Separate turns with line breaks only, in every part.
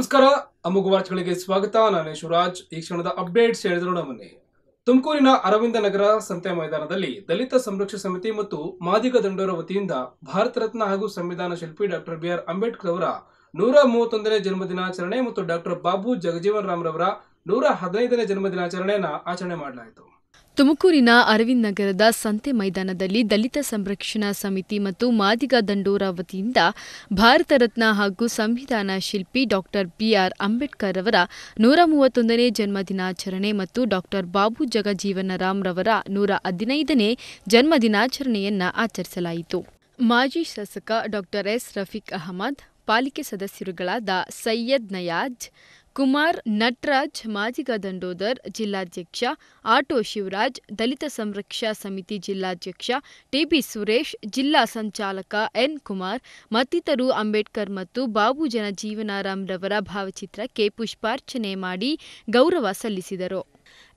ನಮಸ್ಕಾರ ಅಮುಗು ವಾರ್ತೆಗಳಿಗೆ ಸ್ವಾಗತ. ನಾನು ಶಿವರಾಜ್ ಈ ಕ್ಷಣದ ಅಪ್ಡೇಟ್ಸ್ ಹೇಳಿದ್ರು ನಮ್ಮನ್ನಿ. ತುಮಕೂರಿನ ಅರವಿಂದ ನಗರ ಸಂತೆ ಮೈದಾನದಲ್ಲಿ ದಲಿತ ಸಂರಕ್ಷಣಾ ಸಮಿತಿ ಮತ್ತು ಮಾದಿಗ ದಂಡೋರ ವತಿಯಿಂದ ಭಾರತ ರತ್ನ ಹಾಗೂ ಸಂವಿಧಾನ ಶಿಲ್ಪಿ ಡಾಕ್ಟರ್ ಬಿ ಆರ್ ಅಂಬೇಡ್ಕರ್ ಅವರ ನೂರ ಮೂವತ್ತೊಂದನೇ ಜನ್ಮದಿನಾಚರಣೆ ಮತ್ತು ಡಾಕ್ಟರ್ ಬಾಬು ಜಗಜೀವನ್ ರಾಮ್ರವರ ನೂರ ಹದಿನೈದನೇ ಜನ್ಮದಿನಾಚರಣೆಯನ್ನು ಆಚರಣೆ ಮಾಡಲಾಯಿತು.
ತುಮಕೂರಿನ ಅರವಿಂದ್ ನಗರದ ಸಂತೆ ಮೈದಾನದಲ್ಲಿ ದಲಿತ ಸಂರಕ್ಷಣಾ ಸಮಿತಿ ಮತ್ತು ಮಾದಿಗ ದಂಡೋರ ವತಿಯಿಂದ ಭಾರತ ರತ್ನ ಹಾಗೂ ಸಂವಿಧಾನ ಶಿಲ್ಪಿ ಡಾಕ್ಟರ್ ಬಿಆರ್ ಅಂಬೇಡ್ಕರ್ ಅವರ ನೂರ ಮೂವತ್ತೊಂದನೇ ಜನ್ಮದಿನಾಚರಣೆ ಮತ್ತು ಡಾಕ್ಟರ್ ಬಾಬು ಜಗಜೀವನರಾಮ್ ರವರ ನೂರ ಹದಿನೈದನೇ ಜನ್ಮದಿನಾಚರಣೆಯನ್ನು ಆಚರಿಸಲಾಯಿತು. ಮಾಜಿ ಶಾಸಕ ಡಾಕ್ಟರ್ ಎಸ್ ರಫೀಕ್ ಅಹಮದ್, ಪಾಲಿಕೆ ಸದಸ್ಯರುಗಳಾದ ಸೈಯದ್ ನಯಾಜ್ ಕುಮಾರ್ ನಟರಾಜ್ ಮಾಜಿಗ ದಂಡೋದರ್ ಜಿಲ್ಲಾಧ್ಯಕ್ಷ ಆಟೋ ಶಿವರಾಜ್, ದಲಿತ ಸಂರಕ್ಷಾ ಸಮಿತಿ ಜಿಲ್ಲಾಧ್ಯಕ್ಷ ಟಿಬಿ ಸುರೇಶ್, ಜಿಲ್ಲಾ ಸಂಚಾಲಕ ಎನ್. ಕುಮಾರ್ ಮತ್ತಿತರರು ಅಂಬೇಡ್ಕರ್ ಮತ್ತು ಬಾಬು ಜನ ರವರ ಭಾವಚಿತ್ರಕ್ಕೆ ಪುಷ್ಪಾರ್ಚನೆ ಮಾಡಿ ಗೌರವ ಸಲ್ಲಿಸಿದರು.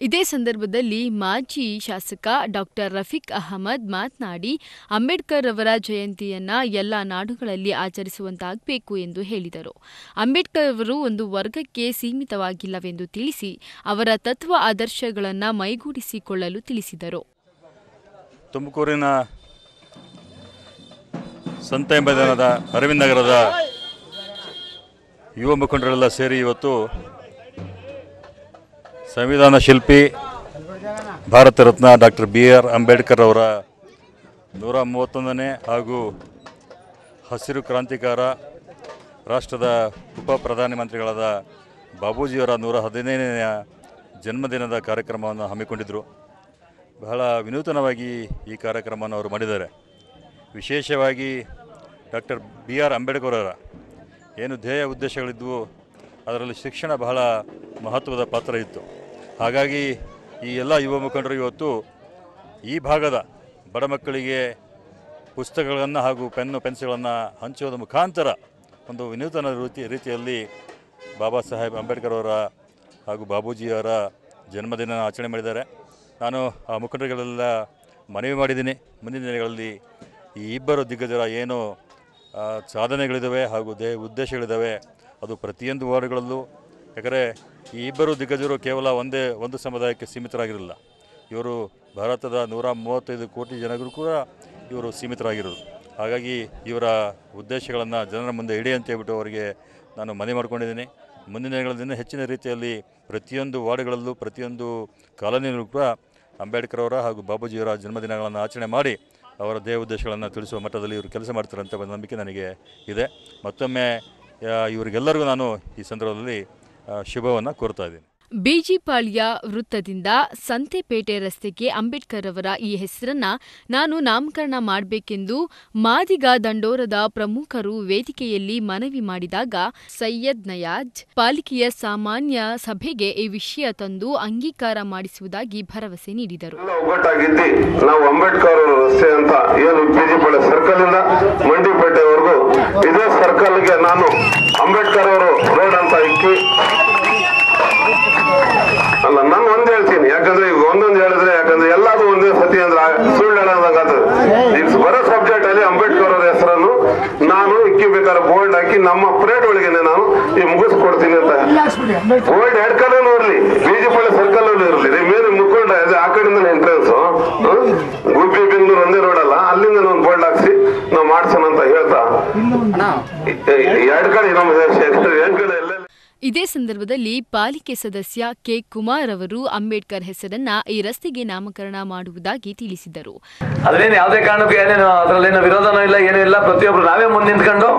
ಇದೇ ಸಂದರ್ಭದಲ್ಲಿ ಮಾಜಿ ಶಾಸಕ ಡಾಕ್ಟರ್ ರಫೀಕ್ ಅಹಮದ್ ಮಾತನಾಡಿ, ಅಂಬೇಡ್ಕರ್ ಅವರ ಜಯಂತಿಯನ್ನ ಎಲ್ಲ ನಾಡುಗಳಲ್ಲಿ ಆಚರಿಸುವಂತಾಗಬೇಕು ಎಂದು ಹೇಳಿದರು. ಅಂಬೇಡ್ಕರ್ ಅವರು ಒಂದು ವರ್ಗಕ್ಕೆ ಸೀಮಿತವಾಗಿಲ್ಲವೆಂದು ತಿಳಿಸಿ, ಅವರ ತತ್ವ ಆದರ್ಶಗಳನ್ನು ಮೈಗೂಡಿಸಿಕೊಳ್ಳಲು ತಿಳಿಸಿದರು.
ತುಮಕೂರಿನ ಸಂತ ಅರವಿಂದ್ ನಗರದ ಯುವ ಮುಖಂಡರೆಲ್ಲ ಸೇರಿ ಇವತ್ತು ಸಂವಿಧಾನ ಶಿಲ್ಪಿ, Bharat Ratna doctor B R Ambedkar ಅವರ ನೂರ ಮೂವತ್ತೊಂದನೇ ಹಾಗೂ ಹಸಿರು ಕ್ರಾಂತಿಕಾರ ರಾಷ್ಟ್ರದ ಉಪ ಪ್ರಧಾನಮಂತ್ರಿಗಳಾದ ಬಾಬೂಜಿಯವರ ನೂರ ಹದಿನೈದನೆಯ ಜನ್ಮದಿನದ ಕಾರ್ಯಕ್ರಮವನ್ನು ಹಮ್ಮಿಕೊಂಡಿದ್ದರು ಬಹಳ ವಿನೂತನವಾಗಿ ಈ ಕಾರ್ಯಕ್ರಮವನ್ನು ಅವರು ಮಾಡಿದ್ದಾರೆ. ವಿಶೇಷವಾಗಿ ಡಾಕ್ಟರ್ ಬಿ ಆರ್ ಅಂಬೇಡ್ಕರ್ ಅವರ ಏನು ಧ್ಯೇಯ ಉದ್ದೇಶಗಳಿದ್ವು, ಅದರಲ್ಲಿ ಶಿಕ್ಷಣ ಬಹಳ ಮಹತ್ವದ ಪಾತ್ರ ಇತ್ತು. ಹಾಗಾಗಿ ಈ ಎಲ್ಲ ಯುವ ಮುಖಂಡರು ಇವತ್ತು ಈ ಭಾಗದ ಬಡ ಮಕ್ಕಳಿಗೆ ಪುಸ್ತಕಗಳನ್ನು ಹಾಗೂ ಪೆನ್ನು, ಪೆನ್ಸಿಲ್ಗಳನ್ನು ಹಂಚುವುದರ ಮುಖಾಂತರ ಒಂದು ವಿನೂತನ ರೀತಿ, ರೀತಿಯಲ್ಲಿ ಬಾಬಾ ಸಾಹೇಬ್ ಅಂಬೇಡ್ಕರ್ ಅವರ ಹಾಗೂ ಬಾಬೂಜಿಯವರ ಜನ್ಮದಿನ ಆಚರಣೆ ಮಾಡಿದ್ದಾರೆ. ನಾನು ಆ ಮುಖಂಡರುಗಳೆಲ್ಲ ಮನವಿ ಮಾಡಿದ್ದೀನಿ. ಮುಂದಿನ ದಿನಗಳಲ್ಲಿ ಈ ಇಬ್ಬರು ದಿಗ್ಗಜರ ಏನು ಸಾಧನೆಗಳಿದ್ದಾವೆ ಹಾಗೂ ದೇ ಉದ್ದೇಶಗಳಿದ್ದಾವೆ ಅದು ಪ್ರತಿಯೊಂದು ವಾರ್ಡ್ಗಳಲ್ಲೂ ಯಾಕಂದರೆ ಈ ಇಬ್ಬರು ದಿಗ್ಗಜರು ಕೇವಲ ಒಂದೇ ಒಂದು ಸಮುದಾಯಕ್ಕೆ ಸೀಮಿತರಾಗಿರಲಿಲ್ಲ. ಇವರು ಭಾರತದ ನೂರ ಮೂವತ್ತೈದು ಕೋಟಿ ಜನರು ಕೂಡ ಇವರು ಸೀಮಿತರಾಗಿರೋದು ಹಾಗಾಗಿ ಇವರ ಉದ್ದೇಶಗಳನ್ನು ಜನರ ಮುಂದೆ ಇಡಿ ಅಂತ ಹೇಳ್ಬಿಟ್ಟು ಅವರಿಗೆ ನಾನು ಮನವಿ ಮಾಡ್ಕೊಂಡಿದ್ದೀನಿ. ಮುಂದಿನ ದಿನಗಳಲ್ಲಿ ಹೆಚ್ಚಿನ ರೀತಿಯಲ್ಲಿ ಪ್ರತಿಯೊಂದು ವಾರ್ಡ್ಗಳಲ್ಲೂ ಪ್ರತಿಯೊಂದು ಕಾಲೋನಿಯಲ್ಲೂ ಕೂಡ ಅಂಬೇಡ್ಕರ್ ಅವರ ಹಾಗೂ ಬಾಬೂಜಿಯವರ ಜನ್ಮದಿನಗಳನ್ನು ಆಚರಣೆ ಮಾಡಿ ಅವರ ದೇಹ ಉದ್ದೇಶಗಳನ್ನು ತಿಳಿಸುವ ಮಟ್ಟದಲ್ಲಿ ಇವರು ಕೆಲಸ ಮಾಡ್ತಾರೆ ಅಂತ ನಂಬಿಕೆ ನನಗೆ ಇದೆ. ಮತ್ತೊಮ್ಮೆ ಇವರಿಗೆಲ್ಲರಿಗೂ ನಾನು ಈ ಸಂದರ್ಭದಲ್ಲಿ ಶುಭವನ್ನು ಕೋರ್ತಾ ಇದ್ದೀನಿ.
ಬಿಜಿಪಾಳ್ಯ ವೃತ್ತದಿಂದ ಸಂತೆಪೇಟೆ ರಸ್ತೆಗೆ ಅಂಬೇಡ್ಕರ್ ಅವರ ಈ ಹೆಸರನ್ನ ನಾನು ನಾಮಕರಣ ಮಾಡಬೇಕೆಂದು ಮಾದಿಗ ದಂಡೋರದ ಪ್ರಮುಖರು ವೇದಿಕೆಯಲ್ಲಿ ಮನವಿ ಮಾಡಿದಾಗ ಸೈಯದ್ ನಯಾಜ್ ಪಾಲಿಕೆಯ ಸಾಮಾನ್ಯ ಸಭೆಗೆ ಈ ವಿಷಯ ತಂದು ಅಂಗೀಕಾರ ಮಾಡಿಸುವುದಾಗಿ ಭರವಸೆ ನೀಡಿದರು.
ನಾವು ಅಂಬೇಡ್ಕರ್ ರಸ್ತೆ ಅಂತ ಏನು ಸರ್ಕಲ್ ಇಂದ ಮಂಡಿಪೇಟೆವರೆಗೂ ಇದೇ ಸರ್ಕಲ್ಗೆ ನಾನು ಅಂಬೇಡ್ಕರ್ ಅವರು ರೋಡ್ ಅಂತ ಇಕ್ಕಿ ಅಲ್ಲ ನಾನು ಒಂದ್ ಹೇಳ್ತೀನಿ. ಯಾಕಂದ್ರೆ ಈಗ ಒಂದೊಂದು ಹೇಳಿದ್ರೆ ಯಾಕಂದ್ರೆ ಎಲ್ಲಾದ್ರೂ ಒಂದೇ ಸತಿ ಅಂದ್ರೆ ಸುಳ್ಳು ಹೇಳೋದಂಗ ಈಗ ಬರೋ ಸಬ್ಜೆಕ್ಟ್ ಅಲ್ಲಿ ಅಂಬೇಡ್ಕರ್ ಅವರ ಹೆಸರನ್ನು ನಾನು ಇಕ್ಕಿ ಬೇಕಾದ್ರೆ ಬೋಲ್ಡ್ ಹಾಕಿ ನಮ್ಮ ಪ್ರೇಡ್ ಒಳಗೇನೆ ನಾನು ಈ ಮುಗಿಸ್ಕೊಡ್ತೀನಿ ಅಂತ. ಬೋಲ್ಡ್ ಎರಡ್ ಕಡೆ ಇರ್ಲಿ. ಬಿಜೆಪಿ ಸರ್ಕಲ್ ಅಲ್ಲಿ ಇರ್ಲಿ ಮೇಲೆ ಮುಕ್ಕೊಂಡ ಅದೇ ಆ ಕಡೆಯಿಂದ ಎಂಟ್ರೆನ್ಸ್ ಗುಬ್ಬಿ ಬೆಂಗಳೂರು ಒಂದೇ ರೋಡ್ ಅಲ್ಲ. ಅಲ್ಲಿಂದ ಒಂದು ಬೋಲ್ಡ್ ಹಾಕ್ಸಿ ನಾವು ಮಾಡ್ಸೋಣ ಅಂತ ಹೇಳ್ತಾ. ಎರಡ್ ಕಡೆ ನಮ್ಮ ಎರಡ್ ಕಡೆ
ಇದೇ ಸಂದರ್ಭದಲ್ಲಿ ಪಾಲಿಕೆ ಸದಸ್ಯ ಕೆ. ಕುಮಾರ್ ಅವರು ಅಂಬೇಡ್ಕರ್ ಹೆಸರನ್ನ ಈ ರಸ್ತೆಗೆ ನಾಮಕರಣ ಮಾಡುವುದಾಗಿ ತಿಳಿಸಿದರು.
ಅದ್ರೇನು ಯಾವುದೇ ಕಾರಣಕ್ಕೂ ಏನೇನು ಅದ್ರಲ್ಲೇನು ವಿರೋಧನೂ ಇಲ್ಲ ಏನೂ ಇಲ್ಲ. ಪ್ರತಿಯೊಬ್ರು ನಾವೇ ಮುಂದೆ ನಿಂತ್ಕೊಂಡು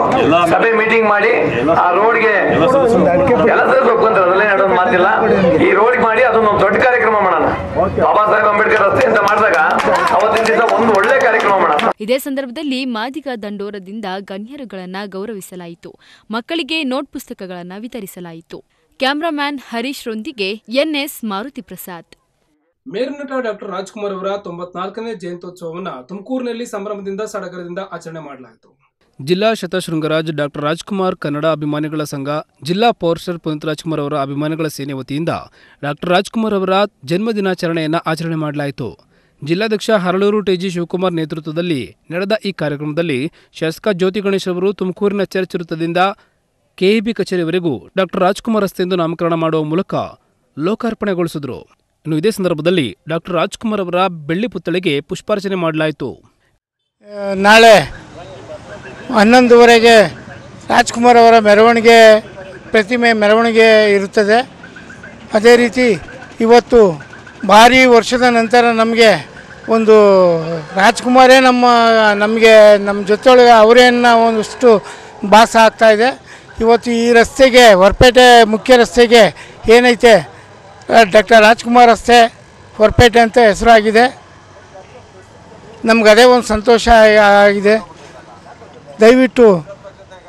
ಸಭೆ ಮೀಟಿಂಗ್ ಮಾಡಿ ಆ ರೋಡ್ಗೆ ಎಲ್ಲ ಸರ್ ಒಪ್ಕೊಂತಾರೆ ಅದ್ರಲ್ಲೇ ನಡೆಯೋದು ಮಾತಿಲ್ಲ. ಈ ರೋಡ್ ಮಾಡಿ ಅದೊಂದು ಒಂದು ದೊಡ್ಡ ಕಾರ್ಯಕ್ರಮ ಮಾಡೋಣ. ಬಾಬಾ ಸಾಹೇಬ್ ಅಂಬೇಡ್ಕರ್ ರಸ್ತೆ ಅಂತ ಮಾಡಿದಾಗ ಅವತ್ತಿನ ದಿವಸ ಒಂದು ಒಳ್ಳೆ ಕಾರ್ಯಕ್ರಮ
ಇದೇ ಸಂದರ್ಭದಲ್ಲಿ ಮಾದಿಗ ದಂಡೋರದಿಂದ ಗಣ್ಯರುಗಳನ್ನು ಗೌರವಿಸಲಾಯಿತು. ಮಕ್ಕಳಿಗೆ ನೋಟ್ ಪುಸ್ತಕಗಳನ್ನು ವಿತರಿಸಲಾಯಿತು. ಕ್ಯಾಮರಾಮ್ಯಾನ್ ಹರೀಶ್ ರೊಂದಿಗೆ ಎನ್ಎಸ್ ಮಾರುತಿ ಪ್ರಸಾದ್.
ಮೇರುನಟ ಡಾಕ್ಟರ್ ರಾಜ್ಕುಮಾರ್ ಅವರ ತೊಂಬತ್ನಾಲ್ಕನೇ ಜಯಂತ್ಯೋತ್ಸವವನ್ನು ತುಮಕೂರಿನಲ್ಲಿ ಸಂಭ್ರಮದಿಂದ ಸಡಗರದಿಂದ ಆಚರಣೆ ಮಾಡಲಾಯಿತು. ಜಿಲ್ಲಾ ಶತಶೃಂಗರಾಜ್ ಡಾಕ್ಟರ್ ರಾಜ್ಕುಮಾರ್ ಕನ್ನಡ ಅಭಿಮಾನಿಗಳ ಸಂಘ ಜಿಲ್ಲಾ ಪೌರ್ಸರ್ ಪುನೀತ್ ರಾಜ್ಕುಮಾರ್ ಅವರ ಅಭಿಮಾನಿಗಳ ಸೇನೆ ವತಿಯಿಂದ ಡಾಕ್ಟರ್ ರಾಜ್ಕುಮಾರ್ ಅವರ ಜನ್ಮದಿನಾಚರಣೆಯನ್ನು ಆಚರಣೆ ಮಾಡಲಾಯಿತು. ಜಿಲ್ಲಾಧ್ಯಕ್ಷ ಹರಳೂರು ಟಿಜಿ ಶಿವಕುಮಾರ್ ನೇತೃತ್ವದಲ್ಲಿ ನಡೆದ ಈ ಕಾರ್ಯಕ್ರಮದಲ್ಲಿ ಶಾಸಕ ಜ್ಯೋತಿ ಗಣೇಶ್ ಅವರು ತುಮಕೂರಿನ ಚರ್ಚ್ ವೃತ್ತದಿಂದ ಕೆಇಬಿ ಕಚೇರಿವರೆಗೂ ಡಾಕ್ಟರ್ ರಾಜ್ಕುಮಾರ್ ರಸ್ತೆಯಿಂದ ನಾಮಕರಣ ಮಾಡುವ ಮೂಲಕ ಲೋಕಾರ್ಪಣೆಗೊಳಿಸಿದರು. ಇನ್ನು ಇದೇ ಸಂದರ್ಭದಲ್ಲಿ ಡಾಕ್ಟರ್ ರಾಜ್ಕುಮಾರ್ ಅವರ ಬೆಳ್ಳಿ ಪುತ್ಥಳಿಗೆ ಪುಷ್ಪಾರ್ಚನೆ ಮಾಡಲಾಯಿತು.
ನಾಳೆ ಹನ್ನೊಂದುವರೆಗೆ ರಾಜ್ಕುಮಾರ್ ಅವರ ಮೆರವಣಿಗೆ, ಪ್ರತಿಮೆ ಮೆರವಣಿಗೆ ಇರುತ್ತದೆ. ಅದೇ ರೀತಿ ಇವತ್ತು ಭಾರಿ ವರ್ಷದ ನಂತರ ನಮಗೆ ಒಂದು ರಾಜ್ಕುಮಾರೇ ನಮ್ಮ, ನಮಗೆ ನಮ್ಮ ಜೊತೆಯೊಳಗೆ ಅವರೇನ ಒಂದಷ್ಟು ಭಾಸ ಆಗ್ತಾಯಿದೆ ಇವತ್ತು ಈ ರಸ್ತೆಗೆ, ಹೊರಪೇಟೆ ಮುಖ್ಯ ರಸ್ತೆಗೆ ಏನೈತೆ? ಡಾಕ್ಟರ್ ರಾಜ್ಕುಮಾರ್ ರಸ್ತೆ, ಹೊರಪೇಟೆ ಅಂತ ಹೆಸರಾಗಿದೆ. ನಮ್ಗೆ ಅದೇ ಒಂದು ಸಂತೋಷ ಆಗಿದೆ. ದಯವಿಟ್ಟು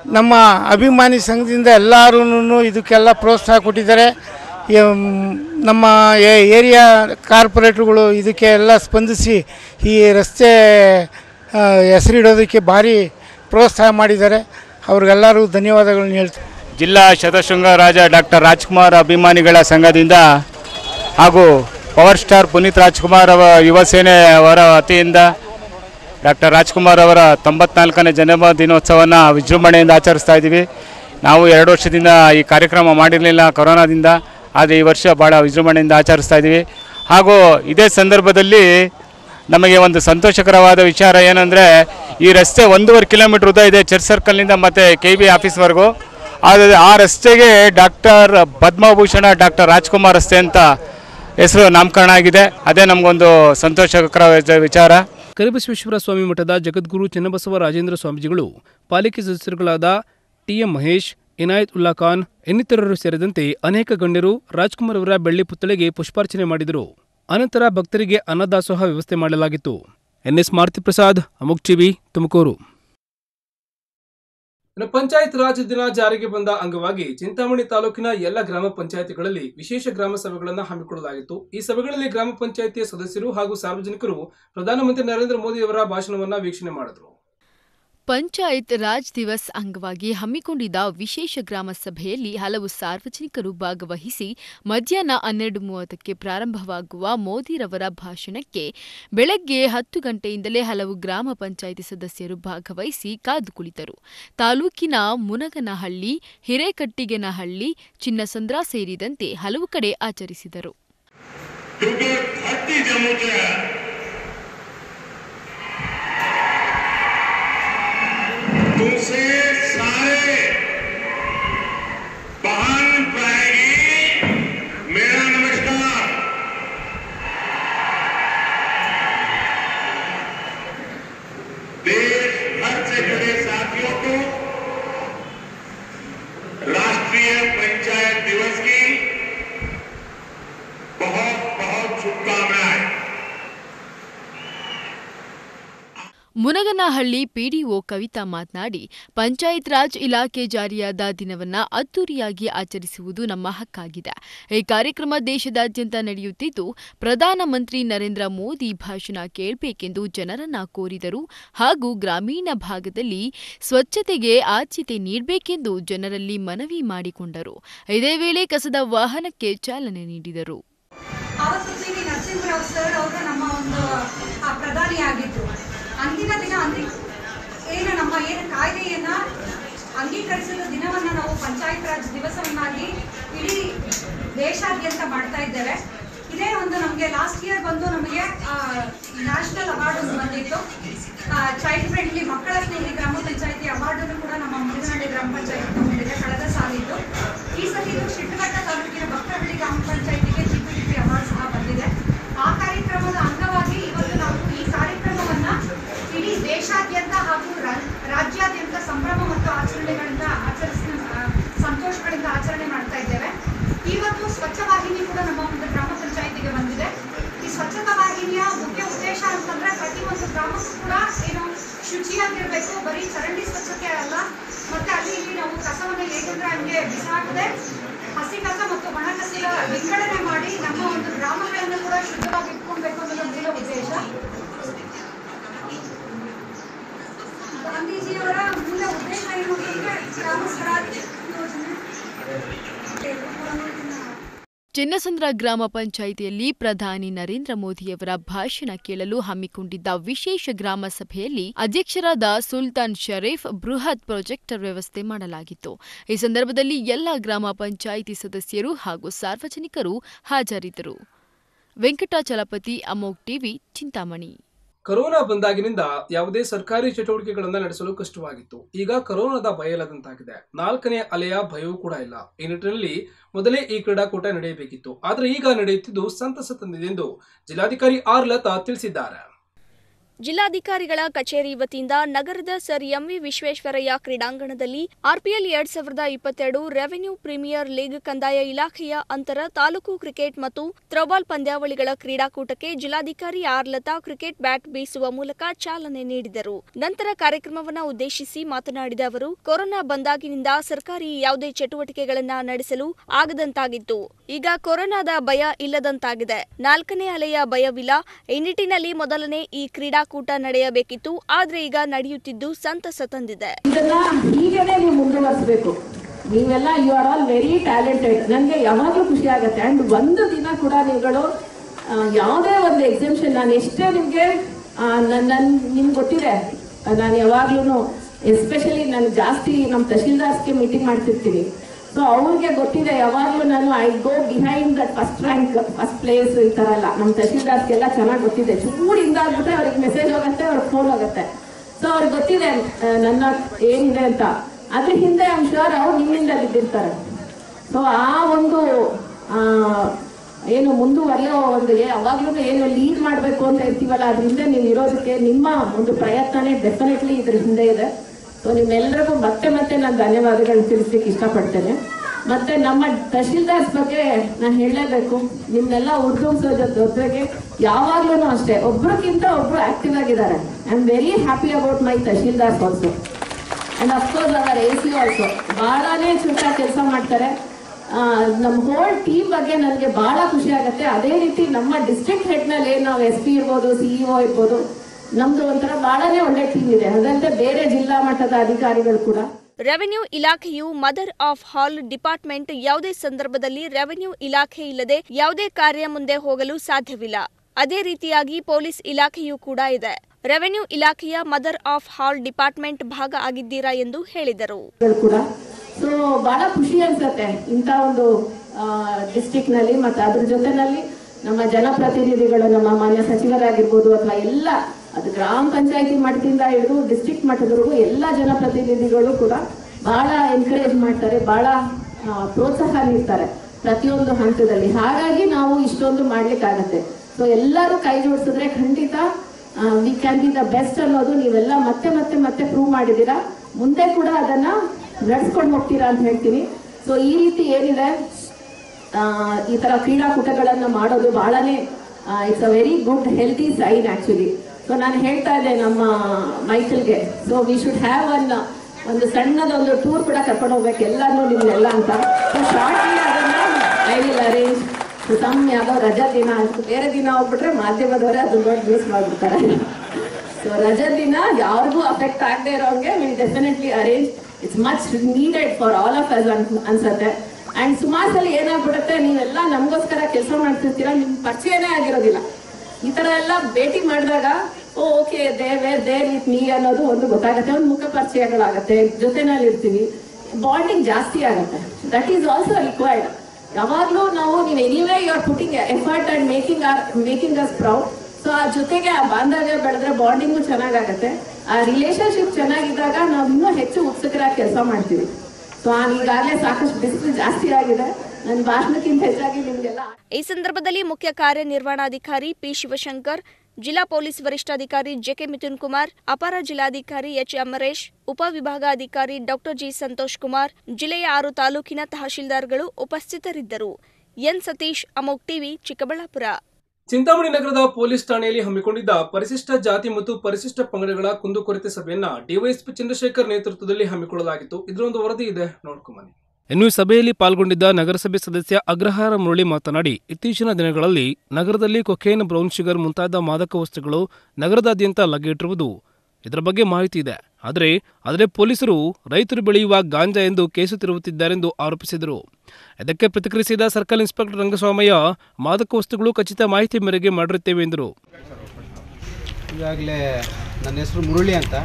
ನಮ್ಮ ಅಭಿಮಾನಿ ಸಂಘದಿಂದ ಎಲ್ಲರೂ ಇದಕ್ಕೆಲ್ಲ ಪ್ರೋತ್ಸಾಹ ಕೊಟ್ಟಿದ್ದಾರೆ. ನಮ್ಮ ಏರಿಯಾ ಕಾರ್ಪೊರೇಟ್ರುಗಳು ಇದಕ್ಕೆ ಎಲ್ಲ ಸ್ಪಂದಿಸಿ ಈ ರಸ್ತೆ ಹೆಸರಿಡೋದಕ್ಕೆ ಭಾರಿ ಪ್ರೋತ್ಸಾಹ ಮಾಡಿದ್ದಾರೆ. ಅವ್ರಿಗೆಲ್ಲರೂ ಧನ್ಯವಾದಗಳನ್ನ ಹೇಳ್ತೀನಿ.
ಜಿಲ್ಲಾ ಶತಶೃಂಗ ರಾಜ ಡಾಕ್ಟರ್ ರಾಜ್ಕುಮಾರ್ ಅಭಿಮಾನಿಗಳ ಸಂಘದಿಂದ ಹಾಗೂ ಪವರ್ ಸ್ಟಾರ್ ಪುನೀತ್ ರಾಜ್ಕುಮಾರ್ ಅವರ ಯುವ ಸೇನೆ ಅವರ ವತಿಯಿಂದ ಡಾಕ್ಟರ್ ರಾಜ್ಕುಮಾರ್ ಅವರ ತೊಂಬತ್ನಾಲ್ಕನೇ ಜನ್ಮ ದಿನೋತ್ಸವವನ್ನು ವಿಜೃಂಭಣೆಯಿಂದ ಆಚರಿಸ್ತಾ ಇದ್ದೀವಿ. ನಾವು ಎರಡು ವರ್ಷದಿಂದ ಈ ಕಾರ್ಯಕ್ರಮ ಮಾಡಿರಲಿಲ್ಲ ಕೊರೋನಾದಿಂದ. ಆದರೆ ಈ ವರ್ಷ ಭಾಳ ವಿಜೃಂಭಣೆಯಿಂದ ಆಚರಿಸ್ತಾ ಇದ್ದೀವಿ. ಹಾಗೂ ಇದೇ ಸಂದರ್ಭದಲ್ಲಿ ನಮಗೆ ಒಂದು ಸಂತೋಷಕರವಾದ ವಿಚಾರ ಏನಂದರೆ, ಈ ರಸ್ತೆ ಒಂದೂವರೆ ಕಿಲೋಮೀಟ್ರ್ ಉದ್ದ ಇದೆ ಚರ್ಚ್ ಸರ್ಕಲ್ನಿಂದ ಮತ್ತು ಕೆ ಬಿ ಆಫೀಸ್ವರೆಗೂ ಆದರೆ ಆ ರಸ್ತೆಗೆ ಡಾಕ್ಟರ್ ಪದ್ಮಭೂಷಣ, ಡಾಕ್ಟರ್ ರಾಜ್ಕುಮಾರ್ ರಸ್ತೆ ಅಂತ ಹೆಸರು ನಾಮಕರಣ ಆಗಿದೆ. ಅದೇ ನಮಗೊಂದು ಸಂತೋಷಕರ ವಿಚಾರ.
ಕರಿಬಸವೇಶ್ವರ ಸ್ವಾಮಿ ಮಠದ ಜಗದ್ಗುರು ಚನ್ನಬಸವ ರಾಜೇಂದ್ರ ಸ್ವಾಮೀಜಿಗಳು ಪಾಲಿಕೆ ಸದಸ್ಯರುಗಳಾದ ಟಿಎಂ ಮಹೇಶ್ ಇನಾಯತ್ ಉಲ್ಲಾ ಖಾನ್ ಇನ್ನಿತರರು ಸೇರಿದಂತೆ ಅನೇಕ ಗಣ್ಯರು ರಾಜ್ಕುಮಾರ್ ಅವರ ಬೆಳ್ಳಿ ಪುತ್ಥಳಿಗೆ ಪುಷ್ಪಾರ್ಚನೆ ಮಾಡಿದರು. ಅನಂತರ ಭಕ್ತರಿಗೆ ಅನ್ನದಾಸೋಹ ವ್ಯವಸ್ಥೆ ಮಾಡಲಾಗಿತ್ತು. ಎನ್ಎಸ್ ಮಾರುತಿ ಪ್ರಸಾದ್ ಅಮುಕ್ ಟಿವಿ, ತುಮಕೂರು. ಪಂಚಾಯತ್ ರಾಜ್ ದಿನ ಜಾರಿಗೆ ಬಂದ ಅಂಗವಾಗಿ ಚಿಂತಾಮಣಿ ತಾಲೂಕಿನ ಎಲ್ಲ ಗ್ರಾಮ ಪಂಚಾಯತ್ಗಳಲ್ಲಿ ವಿಶೇಷ ಗ್ರಾಮ ಸಭೆಗಳನ್ನು ಹಮ್ಮಿಕೊಳ್ಳಲಾಗಿತ್ತು. ಈ ಸಭೆಗಳಲ್ಲಿ ಗ್ರಾಮ ಪಂಚಾಯತಿಯ ಸದಸ್ಯರು ಹಾಗೂ ಸಾರ್ವಜನಿಕರು ಪ್ರಧಾನಮಂತ್ರಿ ನರೇಂದ್ರ ಮೋದಿ ಅವರ ಭಾಷಣವನ್ನು ವೀಕ್ಷಣೆ ಮಾಡಿದರು.
ಪಂಚಾಯತ್ ರಾಜ್ ದಿವಸ್ ಅಂಗವಾಗಿ ಹಮ್ಮಿಕೊಂಡಿದ್ದ ವಿಶೇಷ ಗ್ರಾಮ ಸಭೆಯಲ್ಲಿ ಹಲವು ಸಾರ್ವಜನಿಕರು ಭಾಗವಹಿಸಿ ಮಧ್ಯಾಹ್ನ ಹನ್ನೆರಡು ಮೂವತ್ತಕ್ಕೆ ಪ್ರಾರಂಭವಾಗುವ ಮೋದಿರವರ ಭಾಷಣಕ್ಕೆ ಬೆಳಗ್ಗೆ ಹತ್ತು ಗಂಟೆಯಿಂದಲೇ ಹಲವು ಗ್ರಾಮ ಪಂಚಾಯಿತಿ ಸದಸ್ಯರು ಭಾಗವಹಿಸಿ ಕಾದು ಕುಳಿತರು. ತಾಲೂಕಿನ ಮುನಗನಹಳ್ಳಿ, ಹಿರೇಕಟ್ಟಿಗೆನಹಳ್ಳಿ, ಚಿನ್ನಸಂದ್ರ ಸೇರಿದಂತೆ ಹಲವು ಕಡೆ ಆಚರಿಸಿದರು.
दूसरे सारे
ಮುನಗನಹಳ್ಳಿ ಪಿಡಿಒ ಕವಿತಾ ಮಾತನಾಡಿ, ಪಂಚಾಯತ್ ರಾಜ್ ಇಲಾಖೆ ಜಾರಿಯಾದ ದಿನವನ್ನು ಅದ್ದೂರಿಯಾಗಿ ಆಚರಿಸುವುದು ನಮ್ಮ ಹಕ್ಕಾಗಿದೆ. ಈ ಕಾರ್ಯಕ್ರಮ ದೇಶದಾದ್ಯಂತ ನಡೆಯುತ್ತಿದ್ದು ಪ್ರಧಾನಮಂತ್ರಿ ನರೇಂದ್ರ ಮೋದಿ ಭಾಷಣ ಕೇಳಬೇಕೆಂದು ಜನರನ್ನ ಕೋರಿದರು ಹಾಗೂ ಗ್ರಾಮೀಣ ಭಾಗದಲ್ಲಿ ಸ್ವಚ್ಛತೆಗೆ ಆದ್ಯತೆ ನೀಡಬೇಕೆಂದು ಜನರಲ್ಲಿ ಮನವಿ ಮಾಡಿಕೊಂಡರು. ಇದೇ ವೇಳೆ ಕಸದ ವಾಹನಕ್ಕೆ ಚಾಲನೆ ನೀಡಿದರು.
ಅವತ್ತು ಪಿ ಸರ್ ಅವರು ನಮ್ಮ ಒಂದು ಪ್ರಧಾನಿಯಾಗಿದ್ದರು ಅಂದಿನ ದಿನ ಅಂದ್ರೆ ಏನು ನಮ್ಮ ಏನು ಕಾಯ್ದೆಯನ್ನ ಅಂಗೀಕರಿಸಿದ ದಿನವನ್ನ ನಾವು ಪಂಚಾಯತ್ ರಾಜ್ ದಿವಸವನ್ನಾಗಿ ಇಡೀ ದೇಶಾದ್ಯಂತ ಮಾಡ್ತಾ ಇದ್ದೇವೆ. ಇದೇ ಒಂದು ನಮಗೆ ಲಾಸ್ಟ್ ಇಯರ್ ಬಂದು ನಮಗೆ ನ್ಯಾಷನಲ್ ಅವಾರ್ಡ್ ಒಂದು ಬಂದಿತ್ತು. ಚೈಲ್ಡ್ ಫ್ರೆಂಡ್ಲಿ ಮಕ್ಕಳ ಸ್ನೇಹಿ ಗ್ರಾಮ ಪಂಚಾಯತಿ ಅವಾರ್ಡನ್ನು ಕೂಡ ನಮ್ಮ ಮುಗಿನಹಳ್ಳಿ ಗ್ರಾಮ ಪಂಚಾಯತ್ ಕಳೆದ ಸಾಲಿತ್ತು ಈ ಸಲ ಇದು ಶಿಡ್ಲಘಟ್ಟ ತಾಲೂಕಿನ ಭಕ್ತಹಳ್ಳಿ ಗ್ರಾಮ ಪಂಚಾಯತಿಗೆ ಜಿಪಿಡಿಪಿ ಅವಾರ್ಡ್ ಸಹ ಬಂದಿದೆ ಆ ಕಾರ್ಯಕ್ರಮದ ಅಂಗವಾಗಿ ಇವತ್ತು ನಾವು ಈ ಕಾರ್ಯಕ್ರಮವನ್ನ ಇಡೀ ದೇಶಾದ್ಯಂತ ಹಾಗೂ ರಾಜ್ಯಾದ್ಯಂತ ಸಂಭ್ರಮ ಮತ್ತು ಆಚರಣೆಗಳಿಂದ ಆಚರಿಸ ಸಂತೋಷಗಳಿಂದ ಆಚರಣೆ ಮಾಡ್ತಾ ಇದ್ದೇವೆ. ಇವತ್ತು ಸ್ವಚ್ಛ ವಾಹಿನಿ ಕೂಡ ನಮ್ಮ ಒಂದು ಗ್ರಾಮ ಪಂಚಾಯಿತಿಗೆ ಬಂದಿದೆ. ಈ ಸ್ವಚ್ಛತಾ ವಾಹಿನಿಯ ಮುಖ್ಯ ಉದ್ದೇಶ ಅಂತಂದ್ರೆ ಪ್ರತಿ ಒಂದು ಗ್ರಾಮಕ್ಕೂ ಕೂಡ ಏನು ಶುಚಿಯಾಗಿರ್ಬೇಕು, ಬರೀ ಚರಂಡಿ ಸ್ವಚ್ಛತೆ ಅಲ್ಲ. ಮತ್ತೆ ಅಲ್ಲಿ ಇಲ್ಲಿ ನಾವು ಕಸವನ್ನು ಹೇಗಂದ್ರೆ ಹಂಗೆ ಬಿಸಾಕದೆ ಹಸಿ ಕಸ ಮತ್ತು ಒಣ ಕಸ ವಿಂಗಡಣೆ ಮಾಡಿ ನಮ್ಮ ಒಂದು ಗ್ರಾಮಗಳನ್ನು ಕೂಡ ಶುದ್ಧವಾಗಿ ಇಟ್ಕೊಳ್ಬೇಕು ಅನ್ನೋದು ಉದ್ದೇಶ. ಗಾಂಧೀಜಿಯವರ ಉದ್ದೇಶ ಏನು ಗ್ರಾಮ
ಚಿನ್ನಸಂದ್ರ ಗ್ರಾಮ ಪಂಚಾಯಿತಿಯಲ್ಲಿ ಪ್ರಧಾನಿ ನರೇಂದ್ರ ಮೋದಿಯವರ ಭಾಷಣ ಕೇಳಲು ಹಮ್ಮಿಕೊಂಡಿದ್ದ ವಿಶೇಷ ಗ್ರಾಮ ಸಭೆಯಲ್ಲಿ ಅಧ್ಯಕ್ಷರಾದ ಸುಲ್ತಾನ್ ಶರೀಫ್ ಬೃಹತ್ ಪ್ರೊಜೆಕ್ಟರ್ ವ್ಯವಸ್ಥೆ ಮಾಡಲಾಗಿತ್ತು. ಈ ಸಂದರ್ಭದಲ್ಲಿ ಎಲ್ಲ ಗ್ರಾಮ ಪಂಚಾಯಿತಿ ಸದಸ್ಯರು ಹಾಗೂ ಸಾರ್ವಜನಿಕರು ಹಾಜರಿದ್ದರು. ವೆಂಕಟಾಚಲಪತಿ, ಅಮೋಕ್ ಟಿವಿ, ಚಿಂತಾಮಣಿ.
ಕರೋನಾ ಬಂದಾಗಿನಿಂದ ಯಾವುದೇ ಸರ್ಕಾರಿ ಚಟುವಟಿಕೆಗಳನ್ನು ನಡೆಸಲು ಕಷ್ಟವಾಗಿತ್ತು. ಈಗ ಕರೋನಾದ ಭಯ ಇಲ್ಲದಂತಾಗಿದೆ ನಾಲ್ಕನೇ ಅಲೆಯ ಭಯವೂ ಕೂಡ ಇಲ್ಲ. ಈ ನಿಟ್ಟಿನಲ್ಲಿ ಮೊದಲೇ ಈ ಕ್ರೀಡಾಕೂಟ ನಡೆಯಬೇಕಿತ್ತು. ಆದರೆ ಈಗ ನಡೆಯುತ್ತಿದ್ದು ಸಂತಸ ತಂದಿದೆ ಎಂದು ಜಿಲ್ಲಾಧಿಕಾರಿ ಆರ್ ಲತಾ ತಿಳಿಸಿದ್ದಾರೆ.
ಜಿಲ್ಲಾಧಿಕಾರಿಗಳ ಕಚೇರಿ ವತಿಯಿಂದ ನಗರದ ಸರ್ ಎಂವಿ ವಿಶ್ವೇಶ್ವರಯ್ಯ ಕ್ರೀಡಾಂಗಣದಲ್ಲಿ ಆರ್ಪಿಎಲ್ ಎರಡ್ ಸಾವಿರದ ಇಪ್ಪತ್ತೆರಡು ರೆವೆನ್ಯೂ ಪ್ರೀಮಿಯರ್ ಲೀಗ್ ಕಂದಾಯ ಇಲಾಖೆಯ ಅಂತರ ತಾಲೂಕು ಕ್ರಿಕೆಟ್ ಮತ್ತು ಥ್ರೋಬಾಲ್ ಪಂದ್ಯಾವಳಿಗಳ ಕ್ರೀಡಾಕೂಟಕ್ಕೆ ಜಿಲ್ಲಾಧಿಕಾರಿ ಆರ್ ಲತಾ ಕ್ರಿಕೆಟ್ ಬ್ಯಾಟ್ ಬೀಸುವ ಮೂಲಕ ಚಾಲನೆ ನೀಡಿದರು. ನಂತರ ಕಾರ್ಯಕ್ರಮವನ್ನು ಉದ್ದೇಶಿಸಿ ಮಾತನಾಡಿದ ಅವರು, ಕೊರೋನಾ ಬಂದಾಗಿನಿಂದ ಸರ್ಕಾರಿ ಯಾವುದೇ ಚಟುವಟಿಕೆಗಳನ್ನ ನಡೆಸಲು ಆಗದಂತಾಗಿತ್ತು. ಈಗ ಕೊರೋನಾದ ಭಯ ಇಲ್ಲದಂತಾಗಿದೆ. ನಾಲ್ಕನೇ ಅಲೆಯ ಭಯವಿಲ್ಲ. ಈ ನಿಟ್ಟಿನಲ್ಲಿ ಮೊದಲನೇ ಈ ಕ್ರೀಡಾಕೂಟ ನಡೆಯಬೇಕಿತ್ತು, ಆದ್ರೆ ಈಗ ನಡೆಯುತ್ತಿದ್ದು ಸಂತಸ ತಂದಿದೆ.
ಹೀಗೇನೆ ನೀವು ಮುಂದುವರಿಸಬೇಕು. ನೀವೆಲ್ಲ you are all very talented ನನಗೆ ಯಾವಾಗಲೂ ಖುಷಿ ಆಗುತ್ತೆ. ಆ್ಯಂಡ್ ಒಂದು ದಿನ ಕೂಡ ನೀವುಗಳು ಯಾವುದೇ ಒಂದು ಎಕ್ಸಿಬಿಷನ್ ನಾನು ಎಷ್ಟೇ ನಿಮಗೆ ನನ್ನ ನಿಮ್ಗೆ ಗೊತ್ತಿದೆ. ನಾನು ಯಾವಾಗ್ಲೂ ಎಸ್ಪೆಷಲಿ ನಾನು ಜಾಸ್ತಿ ನಮ್ಮ ತಹಶೀಲ್ದಾರ್ಸ್ಗೆ ಮೀಟಿಂಗ್ ಮಾಡ್ತಿರ್ತೀನಿ. ಸೊ ಅವ್ರಿಗೆ ಗೊತ್ತಿದೆ, ಯಾವಾಗಲೂ ನಾನು I go behind that first rank first place ಈ ಥರ ಎಲ್ಲ. ನಮ್ಮ ತಹಶೀಲ್ದಾರ್ಸ್ಗೆಲ್ಲ ಚೆನ್ನಾಗಿ ಗೊತ್ತಿದೆ. ಚೂರು ಹಿಂದಾಗ್ಬಿಟ್ರೆ ಅವ್ರಿಗೆ ಮೆಸೇಜ್ ಹೋಗುತ್ತೆ, ಅವ್ರಿಗೆ ಫೋನ್ ಹೋಗುತ್ತೆ. ಸೊ ಅವ್ರಿಗೆ ಗೊತ್ತಿದೆ ನನ್ನ ಏನಿದೆ ಅಂತ. ಅದ್ರ ಹಿಂದೆ ಐಮ್ ಶೋರ್ ಅವ್ರು ನಿಮ್ಮಿಂದ ಬಿದ್ದಿರ್ತಾರೆ. ಸೊ ಆ ಒಂದು ಏನು ಮುಂದುವರೆಯೋ ಒಂದು ಯಾವಾಗ್ಲೂ ಏನು ಲೀಡ್ ಮಾಡಬೇಕು ಅಂತ ಇರ್ತೀವಲ್ಲ ಅದ್ರ ಹಿಂದೆ ನೀವು ಇರೋದಕ್ಕೆ ನಿಮ್ಮ ಒಂದು ಪ್ರಯತ್ನನೇ ಡೆಫಿನೆಟ್ಲಿ ಇದ್ರ ಹಿಂದೆ ಇದೆ. ಸೊ ನಿಮ್ಮೆಲ್ಲರಿಗೂ ಮತ್ತೆ ಮತ್ತೆ ನಾನು ಧನ್ಯವಾದಗಳು ತಿಳಿಸ್ಲಿಕ್ಕೆ ಇಷ್ಟಪಡ್ತೇನೆ. ಮತ್ತೆ ನಮ್ಮ ತಹಶೀಲ್ದಾರ್ಸ್ ಬಗ್ಗೆ ನಾನು ಹೇಳಲೇಬೇಕು. ನಿಮ್ನೆಲ್ಲ ಉರ್ದುಂಸೋ ಜೊತೆಗೆ ಯಾವಾಗ್ಲೂ ಅಷ್ಟೇ, ಒಬ್ರಿಗಿಂತ ಒಬ್ರು ಆಕ್ಟಿವ್ ಆಗಿದ್ದಾರೆ. I am very happy about my tahsildars also and of course our A C also ಬಹಳನೇ ಚುಟ್ಟ ಕೆಲಸ ಮಾಡ್ತಾರೆ. ನಮ್ಮ ಹೋಲ್ ಟೀಮ್ ಬಗ್ಗೆ ನನಗೆ ಬಹಳ ಖುಷಿ ಆಗುತ್ತೆ. ಅದೇ ರೀತಿ ನಮ್ಮ ಡಿಸ್ಟ್ರಿಕ್ಟ್ ಹೆಡ್ನಲ್ಲಿ ನಾವು ಎಸ್ ಪಿ ಇರ್ಬೋದು ಸಿಇಒ ಇರ್ಬೋದು. ನಮ್ದು ಒಂಥರ ಬಹಳನೇ ಒಳ್ಳೆ ಟೀಮ್ ಇದೆ. ಅದಂತೆ ಬೇರೆ ಜಿಲ್ಲಾ ಮಟ್ಟದ ಅಧಿಕಾರಿಗಳು ಕೂಡ.
ರೆವೆನ್ಯೂ ಇಲಾಖೆಯು ಮದರ್ ಆಫ್ ಹಾಲ್ ಡಿಪಾರ್ಟ್ಮೆಂಟ್ ಯಾವುದೇ ಸಂದರ್ಭದಲ್ಲಿ ರೆವೆನ್ಯೂ ಇಲಾಖೆ ಇಲ್ಲದೆ ಯಾವುದೇ ಕಾರ್ಯ ಮುಂದೆ ಹೋಗಲು ಸಾಧ್ಯವಿಲ್ಲ. ಅದೇ ರೀತಿಯಾಗಿ ಪೊಲೀಸ್ ಇಲಾಖೆಯೂ ಕೂಡ ಇದೆ. ರೆವೆನ್ಯೂ ಇಲಾಖೆಯ ಮದರ್ ಆಫ್ ಹಾಲ್ ಡಿಪಾರ್ಟ್ಮೆಂಟ್ ಭಾಗ ಆಗಿದ್ದೀರಾ ಎಂದು ಹೇಳಿದರು.
ಕೂಡ. ಸೊ ಬಹಳ ಖುಷಿ ಅನ್ಸತ್ತೆ ಇಂಥ ಒಂದು ಡಿಸ್ಟಿಕ್ನಲ್ಲಿ ಮತ್ತೆ ಅದ್ರ ಜೊತೆನಲ್ಲಿ ನಮ್ಮ ಜನಪ್ರತಿನಿಧಿಗಳು ನಮ್ಮ ಮಾನ್ಯ ಸಚಿವರಾಗಿರ್ಬೋದು ಅಥವಾ ಎಲ್ಲ ಅದು ಗ್ರಾಮ ಪಂಚಾಯತಿ ಮಟ್ಟದಿಂದ ಹಿಡಿದು ಡಿಸ್ಟಿಕ್ ಮಟ್ಟದವರೆಗೂ ಎಲ್ಲ ಜನಪ್ರತಿನಿಧಿಗಳು ಕೂಡ ಬಹಳ ಎನ್ಕರೇಜ್ ಮಾಡ್ತಾರೆ, ಬಹಳ ಪ್ರೋತ್ಸಾಹ ನೀಡ್ತಾರೆ ಪ್ರತಿಯೊಂದು ಹಂತದಲ್ಲಿ. ಹಾಗಾಗಿ ನಾವು ಇಷ್ಟೊಂದು ಮಾಡ್ಲಿಕ್ಕಾಗತ್ತೆ. ಸೊ ಎಲ್ಲರೂ ಕೈ ಜೋಡಿಸಿದ್ರೆ ಖಂಡಿತ we can be the best ಅನ್ನೋದು ನೀವೆಲ್ಲ ಮತ್ತೆ ಮತ್ತೆ ಮತ್ತೆ ಪ್ರೂವ್ ಮಾಡಿದ್ದೀರಾ. ಮುಂದೆ ಕೂಡ ಅದನ್ನ ನಡ್ಸ್ಕೊಂಡು ಹೋಗ್ತೀರಾ ಅಂತ ಹೇಳ್ತೀನಿ. ಸೊ ಈ ರೀತಿ ಏನಿದೆ ಈ ತರ ಕ್ರೀಡಾಕೂಟಗಳನ್ನ ಮಾಡೋದು ಬಹಳನೇ it's a very good healthy sign actually so ನಾನು ಹೇಳ್ತಾ ಇದ್ದೆ ನಮ್ಮ ಮೈಕಲ್ಗೆ ಸೊ ವಿ ಶುಡ್ ಹ್ಯಾವ್ ಅನ್ನ ಒಂದು ಸಣ್ಣದೊಂದು ಟೂರ್ ಕೂಡ ಕರ್ಕೊಂಡು ಹೋಗ್ಬೇಕು ಎಲ್ಲಾನು ನಿಮ್ನೆಲ್ಲ ಅಂತ. So I will arrange some ಯಾವ ರಜಾ ದಿನ ಅಂತ. ಬೇರೆ ದಿನ ಹೋಗ್ಬಿಟ್ರೆ ಮಾಧ್ಯಮದವರೇ ಅದನ್ನ ದೊಡ್ಡ ಯೂಸ್ ಮಾಡ್ಬಿಡ್ತಾರೆ. ಸೊ ರಜಾ ದಿನ ಯಾರಿಗೂ ಅಫೆಕ್ಟ್ ಆಗದೆ ಇರೋಂಗೆ will definitely arrange it's much needed for all of us ಅನ್ಸತ್ತೆ. ಅಂಡ್ ಸುಮಾರು ಸಲ ಏನಾಗ್ಬಿಡುತ್ತೆ, ನೀವೆಲ್ಲ ನಮಗೋಸ್ಕರ ಕೆಲಸ ಮಾಡ್ತಿರ್ತೀರಾ ನಿಮ್ಮ ಪರಿಚಯನೇ ಆಗಿರೋದಿಲ್ಲ. ಈ ತರ ಎಲ್ಲ ಭೇಟಿ ಮಾಡಿದಾಗ, ಓ, okay, they were there with ನೀ ಅನ್ನೋದು ಒಂದು ಗೊತ್ತಾಗತ್ತೆ, ಒಂದು ಮುಖ ಪರಿಚಯಗಳಾಗತ್ತೆ, ಜೊತೆನಲ್ಲಿ ಇರ್ತೀವಿ. ಬಾಂಡಿಂಗ್ ಜಾಸ್ತಿ ಆಗುತ್ತೆ. ದಟ್ ಈಸ್ ಆಲ್ಸೋ ರಿಕ್ವೈರ್ಡ್ ಯಾವಾಗಲೂ ನಾವು, ನೀವು anyway you are putting effort and making our making us proud so ಆ ಜೊತೆಗೆ ಆ ಬಾಂಧವ್ಯ ಬೆಳೆದ್ರೆ ಬಾಂಡಿಂಗು ಚೆನ್ನಾಗಾಗತ್ತೆ. ಆ ರಿಲೇಶನ್ಶಿಪ್ ಚೆನ್ನಾಗಿದ್ದಾಗ ನಾವು ಇನ್ನೂ ಹೆಚ್ಚು ಉತ್ಸುಕರಾಗಿ ಕೆಲಸ ಮಾಡ್ತೀವಿ. ಸೊ ಈಗಾಗಲೇ ಸಾಕಷ್ಟು ಬಿಸಿಲು ಜಾಸ್ತಿ ಆಗಿದೆ. ನನ್ನ ಭಾಷಣಕ್ಕಿಂತ ಹೆಚ್ಚಾಗಿ ನಿಮಗೆಲ್ಲ
ಈ ಸಂದರ್ಭದಲ್ಲಿ ಮುಖ್ಯ ಕಾರ್ಯನಿರ್ವಹಣಾಧಿಕಾರಿ ಪಿ ಶಿವಶಂಕರ್ ಜಿಲ್ಲಾ ಪೊಲೀಸ್ ವರಿಷ್ಠಾಧಿಕಾರಿ ಜೆಕೆ ಮಿಥುನ್ ಕುಮಾರ್ ಅಪರ ಜಿಲ್ಲಾಧಿಕಾರಿ ಎಚ್ ಅಮರೇಶ್ ಉಪವಿಭಾಗಾಧಿಕಾರಿ ಡಾಕ್ಟರ್ ಜಿ ಸಂತೋಷ್ ಕುಮಾರ್ ಜಿಲ್ಲೆಯ ಆರು ತಾಲೂಕಿನ ತಹಶೀಲ್ದಾರ್ಗಳು ಉಪಸ್ಥಿತರಿದ್ದರು. ಎನ್ ಸತೀಶ್ ಅಮೋಕ್ ಟಿವಿ ಚಿಕ್ಕಬಳ್ಳಾಪುರ.
ಚಿಂತಾಮಣಿ ನಗರದ ಪೊಲೀಸ್ ಠಾಣೆಯಲ್ಲಿ ಹಮ್ಮಿಕೊಂಡಿದ್ದ ಪರಿಶಿಷ್ಟ ಜಾತಿ ಮತ್ತು ಪರಿಶಿಷ್ಟ ಪಂಗಡಗಳ ಕುಂದುಕೊರತೆ ಸಭೆಯನ್ನ ಡಿವೈಎಸ್ಪಿ ಚಂದ್ರಶೇಖರ್ ನೇತೃತ್ವದಲ್ಲಿ ಹಮ್ಮಿಕೊಳ್ಳಲಾಗಿತ್ತು. ಇದರೊಂದು ವರದಿ ಇದೆ. ನೋಡ್ಕೊಂಬನ್ನಿ ಇನ್ನು ಸಭೆಯಲ್ಲಿ ಪಾಲ್ಗೊಂಡಿದ್ದ ನಗರಸಭೆ ಸದಸ್ಯ ಅಗ್ರಹಾರ ಮುರಳಿ ಮಾತನಾಡಿ, ಇತ್ತೀಚಿನ ದಿನಗಳಲ್ಲಿ ನಗರದಲ್ಲಿ ಕೊಕೇನ್, ಬ್ರೌನ್ ಶುಗರ್ ಮುಂತಾದ ಮಾದಕ ವಸ್ತುಗಳು ನಗರದಾದ್ಯಂತ ಲಗ್ಗೆಯಿಟ್ಟಿರುವುದು ಇದರ ಬಗ್ಗೆ ಮಾಹಿತಿ ಇದೆ. ಆದರೆ ಆದರೆ ಪೊಲೀಸರು ರೈತರು ಬೆಳೆಯುವ ಗಾಂಜಾ ಎಂದು ಕೇಸು ತಿರುಗುತ್ತಿದ್ದಾರೆಂದು ಆರೋಪಿಸಿದರು. ಇದಕ್ಕೆ ಪ್ರತಿಕ್ರಿಯಿಸಿದ ಸರ್ಕಲ್ ಇನ್ಸ್ಪೆಕ್ಟರ್ ರಂಗಸ್ವಾಮಯ್ಯ, ಮಾದಕ ವಸ್ತುಗಳು ಖಚಿತ ಮಾಹಿತಿ ಮೇರೆಗೆ ಮಾಡಿರುತ್ತೇವೆ ಎಂದರು.
ಈಗಾಗಲೇ ನನ್ನ ಹೆಸರು ಮುರುಳಿ ಅಂತ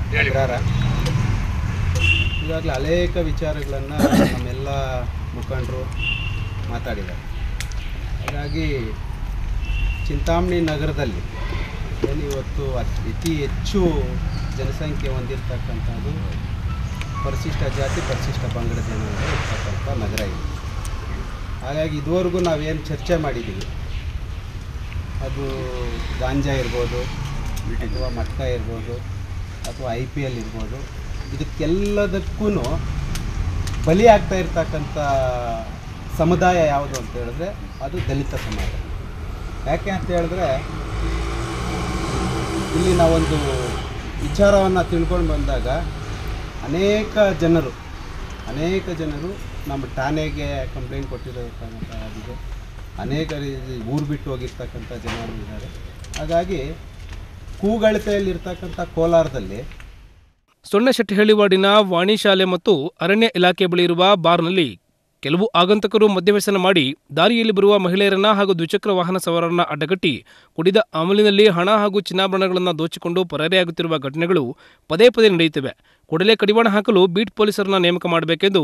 ಈಗಾಗಲೇ ಅನೇಕ ವಿಚಾರಗಳನ್ನು ಮುಖಂಡರು ಮಾತಾಡಿದ್ದಾರೆ. ಹಾಗಾಗಿ ಚಿಂತಾಮಣಿ ನಗರದಲ್ಲಿ ಏನು ಇವತ್ತು ಅತ್- ಅತಿ ಹೆಚ್ಚು ಜನಸಂಖ್ಯೆ ಹೊಂದಿರತಕ್ಕಂಥದ್ದು ಪರಿಶಿಷ್ಟ ಜಾತಿ, ಪರಿಶಿಷ್ಟ ಪಂಗಡ ಜನ ಇರ್ತಕ್ಕಂಥ ನಗರ ಇದೆ. ಹಾಗಾಗಿ ಇದುವರೆಗೂ ನಾವೇನು ಚರ್ಚೆ ಮಾಡಿದ್ದೀವಿ. ಅದು ಗಾಂಜಾ ಇರ್ಬೋದು, ಅಥವಾ ಮಟ್ಕ ಇರ್ಬೋದು, ಅಥವಾ ಐ ಪಿ ಎಲ್ ಇರ್ಬೋದು ಇದಕ್ಕೆಲ್ಲದಕ್ಕೂ ಬಲಿ ಆಗ್ತಾ ಇರ್ತಕ್ಕಂಥ ಸಮುದಾಯ ಯಾವುದು ಅಂತ ಹೇಳಿದ್ರೆ ಅದು ದಲಿತ ಸಮಾಜ. ಯಾಕೆ ಅಂತ ಹೇಳಿದ್ರೆ ಇಲ್ಲಿ ನಾವೊಂದು ವಿಚಾರವನ್ನು ತಿಳ್ಕೊಂಡು ಬಂದಾಗ ಅನೇಕ ಜನರು ಅನೇಕ ಜನರು ನಮ್ಮ ಠಾಣೆಗೆ ಕಂಪ್ಲೇಂಟ್ ಕೊಟ್ಟಿರತಕ್ಕಂಥದ್ದಾಗಿದೆ ಅನೇಕ ರೀತಿ ಊರು ಬಿಟ್ಟು ಹೋಗಿರ್ತಕ್ಕಂಥ ಜನರು ಇದ್ದಾರೆ. ಹಾಗಾಗಿ, ಕೂಗಳತೆಯಲ್ಲಿರ್ತಕ್ಕಂಥ ಕೋಲಾರದಲ್ಲಿ
ಸೊಣ್ಣಶೆಟ್ಟಿಹಳ್ಳಿ ವಾರ್ಡಿನ ವಾಣಿ ಶಾಲೆ ಮತ್ತು ಅರಣ್ಯ ಇಲಾಖೆ ಬಳಿ ಇರುವ ಬಾರ್ನಲ್ಲಿ ಕೆಲವು ಆಗಂತಕರು ಮದ್ಯವ್ಯಸನ ಮಾಡಿ ದಾರಿಯಲ್ಲಿ ಬರುವ ಮಹಿಳೆಯರನ್ನ ಹಾಗೂ ದ್ವಿಚಕ್ರ ವಾಹನ ಸವಾರರನ್ನ ಅಡ್ಡಗಟ್ಟಿ ಕುಡಿದ ಅಮಲಿನಲ್ಲಿ ಹಣ ಹಾಗೂ ಚಿನ್ನಾಭರಣಗಳನ್ನು ದೋಚಿಕೊಂಡು ಪರಾರಿಯಾಗುತ್ತಿರುವ ಘಟನೆಗಳು ಪದೇ ಪದೇ ನಡೆಯುತ್ತಿವೆ. ಕೂಡಲೇ ಕಡಿವಾಣ ಹಾಕಲು ಬೀಟ್ ಪೊಲೀಸರನ್ನ ನೇಮಕ ಮಾಡಬೇಕೆಂದು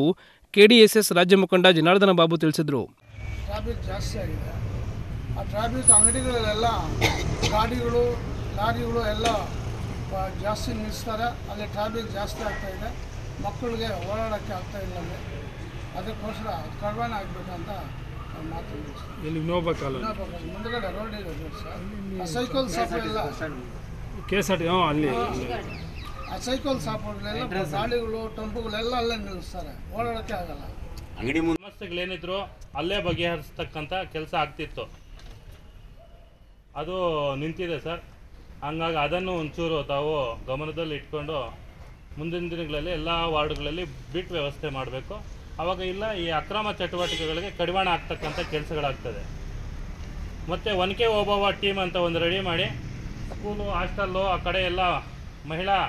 ಕೆಡಿಎಸ್ಎಸ್ ರಾಜ್ಯ ಮುಖಂಡ ಜನಾರ್ದನ ಬಾಬು ತಿಳಿಸಿದರು.
ಆ ಟ್ರಾಫಿಕ್ ಗಾಡಿಗಳು, ಲಾರಿಗಳು ಎಲ್ಲ ಜಾಸ್ತಿ ನಿಲ್ಲಿಸ್ತಾರೆ ಅಲ್ಲಿ ಟ್ರಾಫಿಕ್ ಜಾಸ್ತಿ ಆಗ್ತಾ ಇದೆ ಮಕ್ಕಳಿಗೆ ಓಡಾಡೋಕ್ಕೆ ಆಗ್ತಾ ಇಲ್ಲ ಅಲ್ಲಿ. ಅದಕ್ಕೋಸ್ಕರ ಕಡಿವಾಣ ಆಗಬೇಕಂತ ಮಾತು
ಇಲ್ಲಿ ನೋಡ್ಬೇಕಲ್ಲ
ಮುಂದ್ಗಡೆ ರೋಡ್ ಇದೆ ಸರ್ ಆ ಸೈಕಲ್ ಶಾಪ್ ಎಲ್ಲ
ಕೆ ಎಸ್ ಆರ್ ಟಿ ಅಲ್ಲಿ.
ಆ ಸೈಕಲ್ ಶಾಪ್ಗಳೆಲ್ಲ ಗಾಡಿಗಳು ಟೆಂಪುಗಳೆಲ್ಲ ಅಲ್ಲೇ ನಿಲ್ಲಿಸ್ತಾರೆ ಓಡಾಡೋಕ್ಕೆ ಆಗಲ್ಲ.
ಅಂಗಡಿ ಸಮಸ್ಯೆಗಳೇನಿದ್ರು ಅಲ್ಲೇ ಬಗೆಹರಿಸ್ತಕ್ಕಂಥ ಕೆಲಸ ಆಗ್ತಿತ್ತು. ಅದು ನಿಂತಿದೆ ಸರ್ ಹಂಗಾಗಿ ಅದನ್ನು ಒಂಚೂರು ತಾವು ಗಮನದಲ್ಲಿ ಇಟ್ಕೊಂಡು ಮುಂದಿನ ದಿನಗಳಲ್ಲಿ ಎಲ್ಲ ವಾರ್ಡ್ಗಳಲ್ಲಿ ಬಿಟ್ ವ್ಯವಸ್ಥೆ ಮಾಡಬೇಕು. ಆವಾಗ ಇಲ್ಲ, ಈ ಅಕ್ರಮ ಚಟುವಟಿಕೆಗಳಿಗೆ ಕಡಿವಾಣ ಆಗ್ತಕ್ಕಂಥ ಕೆಲಸಗಳಾಗ್ತದೆ. ಮತ್ತು ಒನಕೆ ಓಬವ್ವ ಟೀಮ್ ಅಂತ ಒಂದು ರೆಡಿ ಮಾಡಿ ಸ್ಕೂಲು ಹಾಸ್ಟೆಲ್ಲು ಆ ಕಡೆ ಎಲ್ಲ ಮಹಿಳಾ